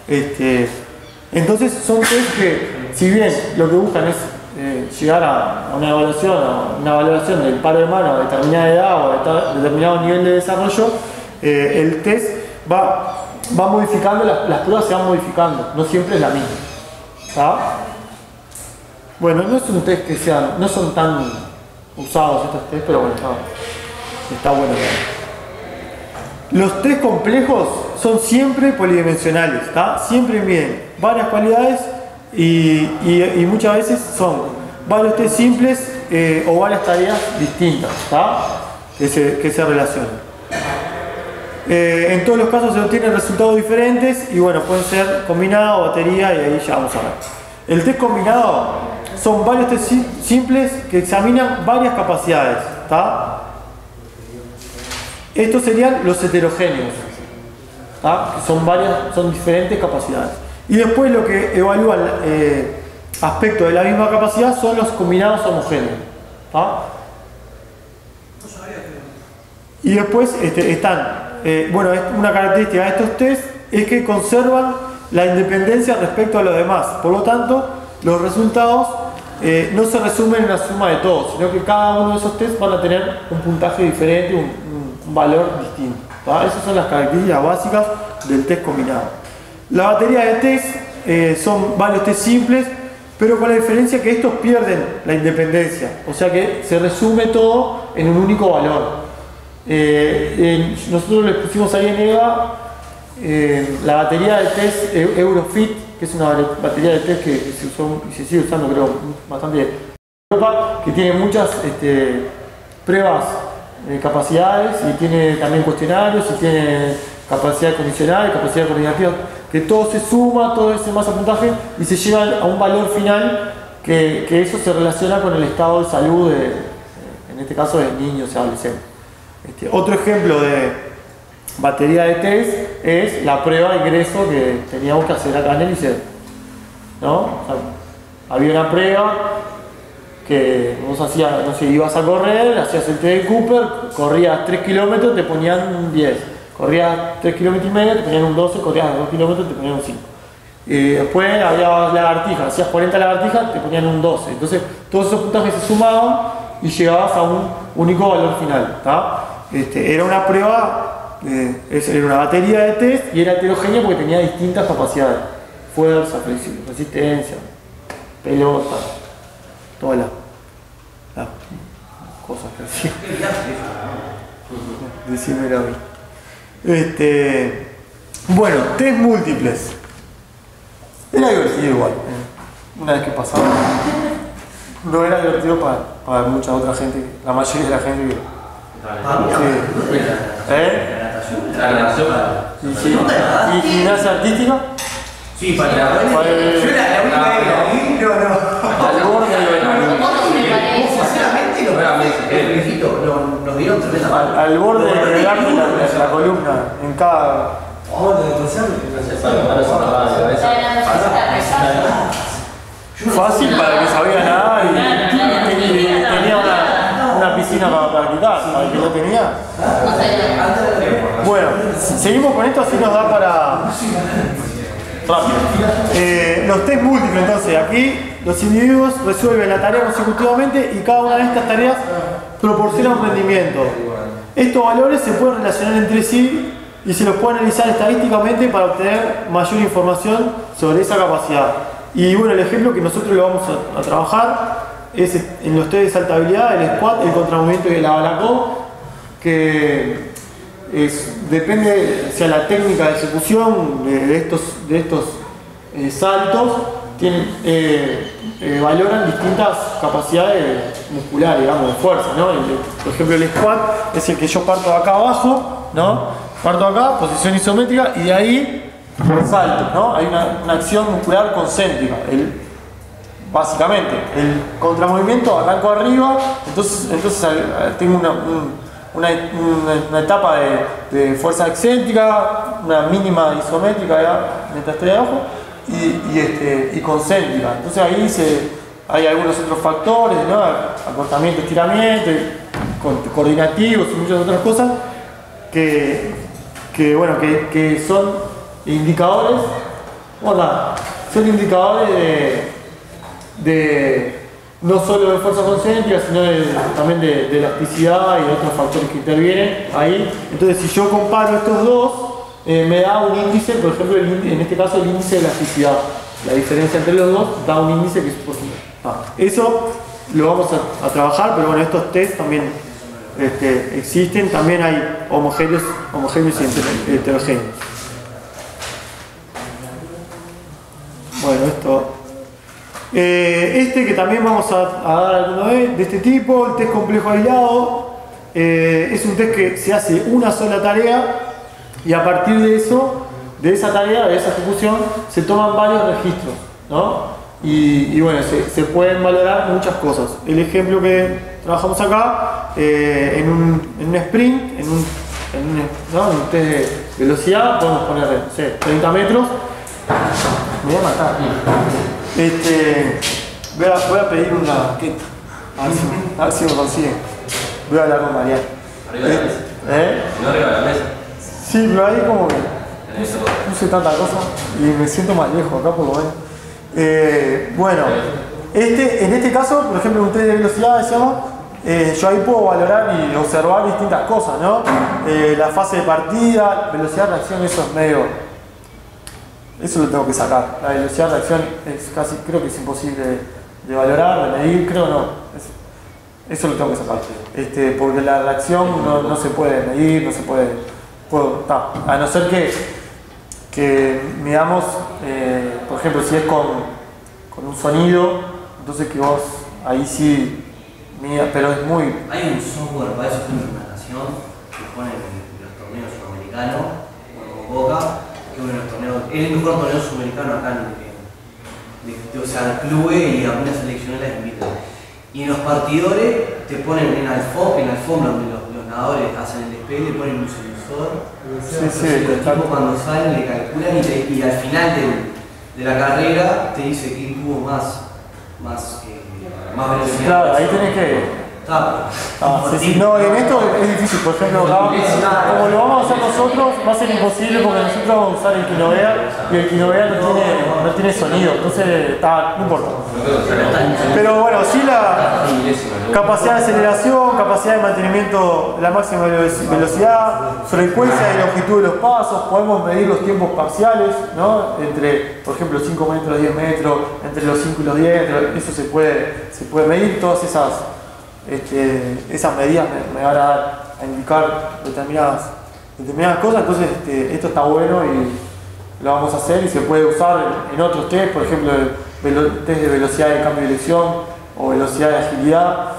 Este, entonces son test que, si bien lo que buscan es eh, llegar a, una evaluación, a una valoración del paro de mano a determinada edad o a determinado nivel de desarrollo, eh, el test va, va modificando, las, las pruebas se van modificando, no siempre es la misma. ¿Está? Bueno, no es un test que sean, no son tan usados estos test, pero bueno, está, bueno. Los test complejos son siempre polidimensionales, ¿está? Siempre miden varias cualidades y, y- y muchas veces son varios test simples eh, o varias tareas distintas, ¿está? Que se, que se relacionan. Eh, en todos los casos se obtienen resultados diferentes y bueno, pueden ser combinado, batería y ahí ya vamos a ver. El test combinado son varios test sim- simples que examinan varias capacidades, ¿está? Estos serían los heterogéneos, ¿tá? son varias, son diferentes capacidades. Y después lo que evalúa el eh, aspecto de la misma capacidad son los combinados homogéneos. ¿tá? Y después este, están, eh, bueno, una característica de estos test es que conservan la independencia respecto a los demás. Por lo tanto, los resultados eh, no se resumen en la suma de todos, sino que cada uno de esos tests van a tener un puntaje diferente, un, valor distinto. Esas son las características básicas del test combinado. La batería de test eh, son varios test simples, pero con la diferencia que estos pierden la independencia, o sea que se resume todo en un único valor. Eh, nosotros le pusimos ahí en EVA eh, la batería de test Eu- Eurofit, que es una bate- batería de test que se usó y se sigue usando creo bastante en Europa, que tiene muchas este, pruebas de capacidades y tiene también cuestionarios y tiene capacidad condicional capacidad coordinativa, que todo se suma, todo ese masa puntaje y se llega a un valor final que, eso se relaciona con el estado de salud de, en este caso de niños y adolescentes. Este, otro ejemplo de batería de test es la prueba de ingreso que teníamos que hacer acá en el liceo. ¿no? O sea, había una prueba que vos hacías, no sé, ibas a correr, hacías el test de Cooper, corrías 3 kilómetros, te ponían un 10. Corrías 3 kilómetros y medio, te ponían un 12, corrías 2 kilómetros, te ponían un 5. Y después había lagartijas, hacías 40 lagartijas, te ponían un 12. Entonces, todos esos puntajes se sumaban y llegabas a un único valor final. Este, era una prueba, eh, era una batería de test y era heterogénea porque tenía distintas capacidades. Fuerza, resistencia, pelota, todas las, las cosas que hacía. <laughs> ¿Qué viaje eso? Decímelo a mí. Este, bueno, test múltiples. Era divertido igual. eh. Una vez que pasaba. No era divertido para, para mucha otra gente, la mayoría de la gente que. Ah. ¿Eh? La natación. Y, sí. ¿Y gimnasia artística? Sí, para la Yo la, la única que la vi, no, no. Al borde de la- columna, en cada. Está Fácil para que sabía nada para que no tenía. Bueno, seguimos con esto, así nos da para. Rápido. Eh, los test múltiples, entonces, aquí los individuos resuelven la tarea consecutivamente y cada una de estas tareas proporciona un rendimiento. Estos valores se pueden relacionar entre sí y se los puede analizar estadísticamente para obtener mayor información sobre esa capacidad. Y bueno, el ejemplo que nosotros le vamos a trabajar en los test de saltabilidad, el squat, el contramovimiento y el abalacó, que depende, o sea, la técnica de ejecución de, estos, de estos eh, saltos, tienen, eh, eh, valoran distintas capacidades musculares, digamos, de fuerza, ¿no? Por ejemplo, el squat es el que yo parto acá abajo, ¿no? Parto acá, posición isométrica, y de ahí salto, ¿no? Hay una, una acción muscular concéntrica. El, básicamente. El contramovimiento arranco arriba, entonces, entonces al- tengo una, un- una, etapa de, fuerza excéntrica, una mínima isométrica mientras estoy abajo, y, y, este, y concéntrica. Entonces ahí hay algunos otros factores, acortamiento, estiramiento, co- coordinativos y muchas otras cosas que, que, bueno, que, que son indicadores, hola, son indicadores de, de no solo de fuerza concéntrica, sino de- también de, elasticidad y otros factores que intervienen ahí. Entonces, si yo comparo estos dos, eh, me da un índice, por ejemplo, en este caso el índice de elasticidad. La diferencia entre los dos da un índice que es por ah, Eso lo vamos a, a trabajar, pero bueno, estos test también este, existen, también hay homogéneos, homogéneos y heter- heterogéneos. Bueno, esto. Eh, este que también vamos a, dar alguna vez, de este tipo, el test complejo aislado, eh, es un test que se hace una sola tarea y a partir de eso, de esa tarea, de esa ejecución, se toman varios registros, ¿no? Y, bueno, se, pueden valorar muchas cosas. El ejemplo que trabajamos acá, eh, en, un, en un sprint, en un, en un, ¿no? un test de velocidad, podemos poner, no sé, 30 metros, me voy a matar. Este, voy, a, voy a pedir una raqueta. A ver si, a ver si me consiguen. Voy a hablar con Mariana. Arriba de la mesa. ¿Eh? No arriba de la mesa. Sí, pero ahí como que todo. puse tanta cosa y me siento más lejos acá por lo menos. Eh, bueno, este, en este caso, por ejemplo, un test de velocidad decíamos, eh, yo ahí puedo valorar y observar distintas cosas, ¿no? Eh, la fase de partida, velocidad de reacción, eso es medio. Eso lo tengo que sacar. La velocidad de reacción es casi, creo que es imposible de, valorar, de medir, creo no. Es- eso lo tengo que sacar. Este, porque la reacción no, no se puede medir, no se puede. puedo- ta, a no ser que, que midamos, eh, por ejemplo, si es con, con un sonido, entonces que vos ahí sí mida, pero es muy. Hay un software para eso, una implementación que ponen en los torneos sudamericanos, con Boca, de es el mejor torneo sudamericano acá en, en- de- o sea, clubes y algunas selecciones las invitan. Y en los partidores te ponen en alfombra, en alfombra donde los, los nadadores hacen el despegue, le ponen un sensor. Sí, Entonces, sí, los está- tipos cuando salen le calculan y, te- y al final de la carrera te dice quién tuvo más, más, eh, más velocidad. Claro, ahí tenés que. Ah, sí, sí, no, en esto es difícil, por ejemplo, como lo vamos a hacer nosotros, va a ser imposible porque nosotros vamos a usar el Kinovea y el Kinovea no tiene, no tiene sonido, entonces está, no importa. Pero bueno, sí la capacidad de aceleración, capacidad de mantenimiento de la máxima velo- velocidad, frecuencia y longitud de los pasos, podemos medir los tiempos parciales, ¿no? Entre, por ejemplo, 5 metros, 10 metros, entre los 5 y los 10, eso se puede, se puede medir, todas esas este, esas medidas me, van a indicar determinadas, cosas, entonces este, esto está bueno y lo vamos a hacer y se puede usar en, otros test, por ejemplo, el test de velocidad de cambio de dirección o velocidad de agilidad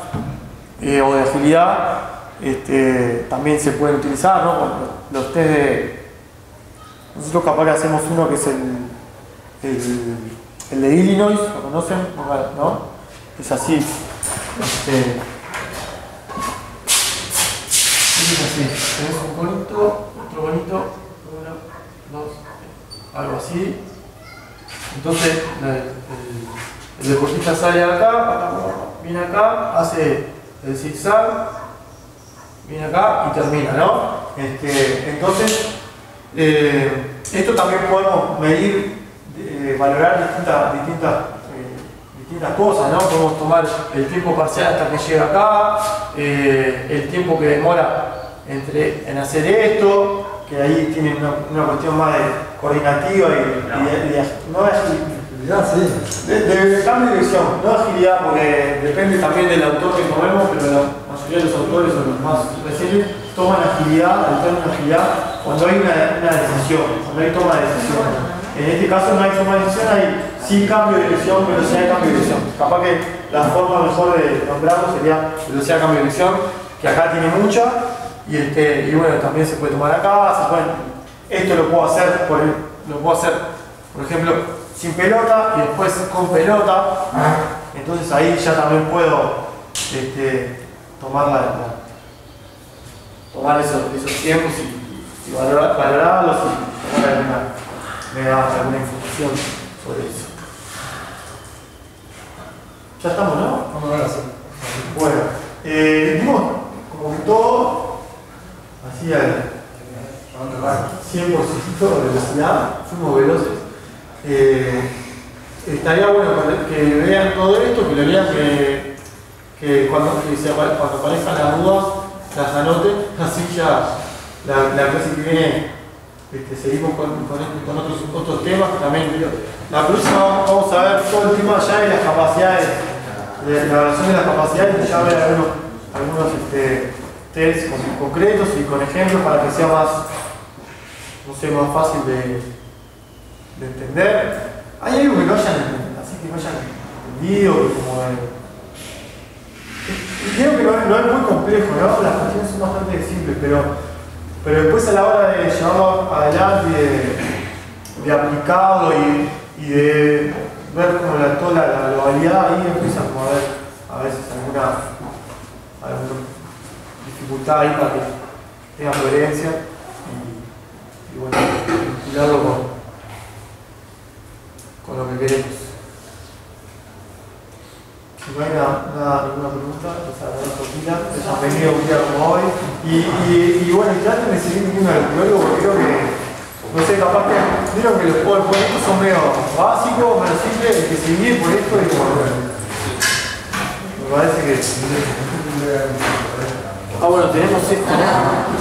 eh, o de agilidad este, también se pueden utilizar, Los test de... Nosotros capaz que hacemos uno que es el, el, el de Illinois, ¿lo conocen? ¿No? Es así. Este, así. Tenés un bonito, otro bonito, uno, dos, algo así. Entonces, el, deportista sale acá, viene acá, hace el zigzag, viene acá y termina, ¿no? Este, entonces, eh, esto también podemos medir, eh, valorar distintas, distintas, eh, distintas cosas, ¿no? Podemos tomar el tiempo parcial hasta que llega acá, el tiempo que demora entre, en hacer esto, que ahí tiene una, una cuestión más de coordinativa y, y de- y de- no de Ya, sí. de, de cambio de dirección, no agilidad, porque depende también del autor que tomemos, pero la mayoría de los autores o los más recientes toman agilidad, el término agilidad, cuando hay una, una decisión, cuando hay toma de decisión. En este caso no hay toma de decisión, hay sí cambio de dirección, velocidad de cambio de dirección. Capaz que la forma mejor de nombrarlo sería velocidad de cambio de dirección, que acá tiene mucha, y, este, y bueno, también se puede tomar acá, se pueden, esto lo puedo hacer, por, lo puedo hacer, por ejemplo, sin pelota y después con pelota, entonces ahí ya también puedo este, tomar, la, la- tomar esos, esos tiempos y, y valorar- valorarlos y tomar alguna, me da alguna información sobre eso. Ya estamos, ¿no? Vamos a ver así. Bueno, eh, dimos como que todo rango. 100% de velocidad, fuimos veloces. Eh, estaría bueno que vean todo esto, que lo lean, que, cuando, cuando aparezcan las dudas, las anoten, <laughs> así ya la, la clase que viene este, seguimos con, con, con otros, otros temas también la próxima vamos a ver todo el tema ya de las capacidades, de la evaluación de las capacidades, ya ver algunos, algunos este, tests con- concretos y con ejemplos para que sea más, no sé, más fácil de, de entender. Hay algo que no hayan, así que no hayan entendido, como de- y creo que no, no es muy complejo, ¿no? Las cuestiones son bastante simples, pero, pero después a la hora de llevarlo adelante, de, de aplicarlo y, y de ver como la, toda la, la globalidad, ahí empieza como a haber a veces alguna dificultad ahí para que tenga coherencia y, y bueno, vincularlo con, con lo que queremos. Si no hay nada, nada- ninguna pregunta, les agradezco Pila, les han venido un día como hoy. Y, y, y bueno, y traten de seguir ninguna del luego porque creo que, no sé, capaz que, vieron que los PowerPoint son medio básicos, medio simples, el que se guíe por esto y como, me parece que... Ah, bueno, tenemos esto, ¿no?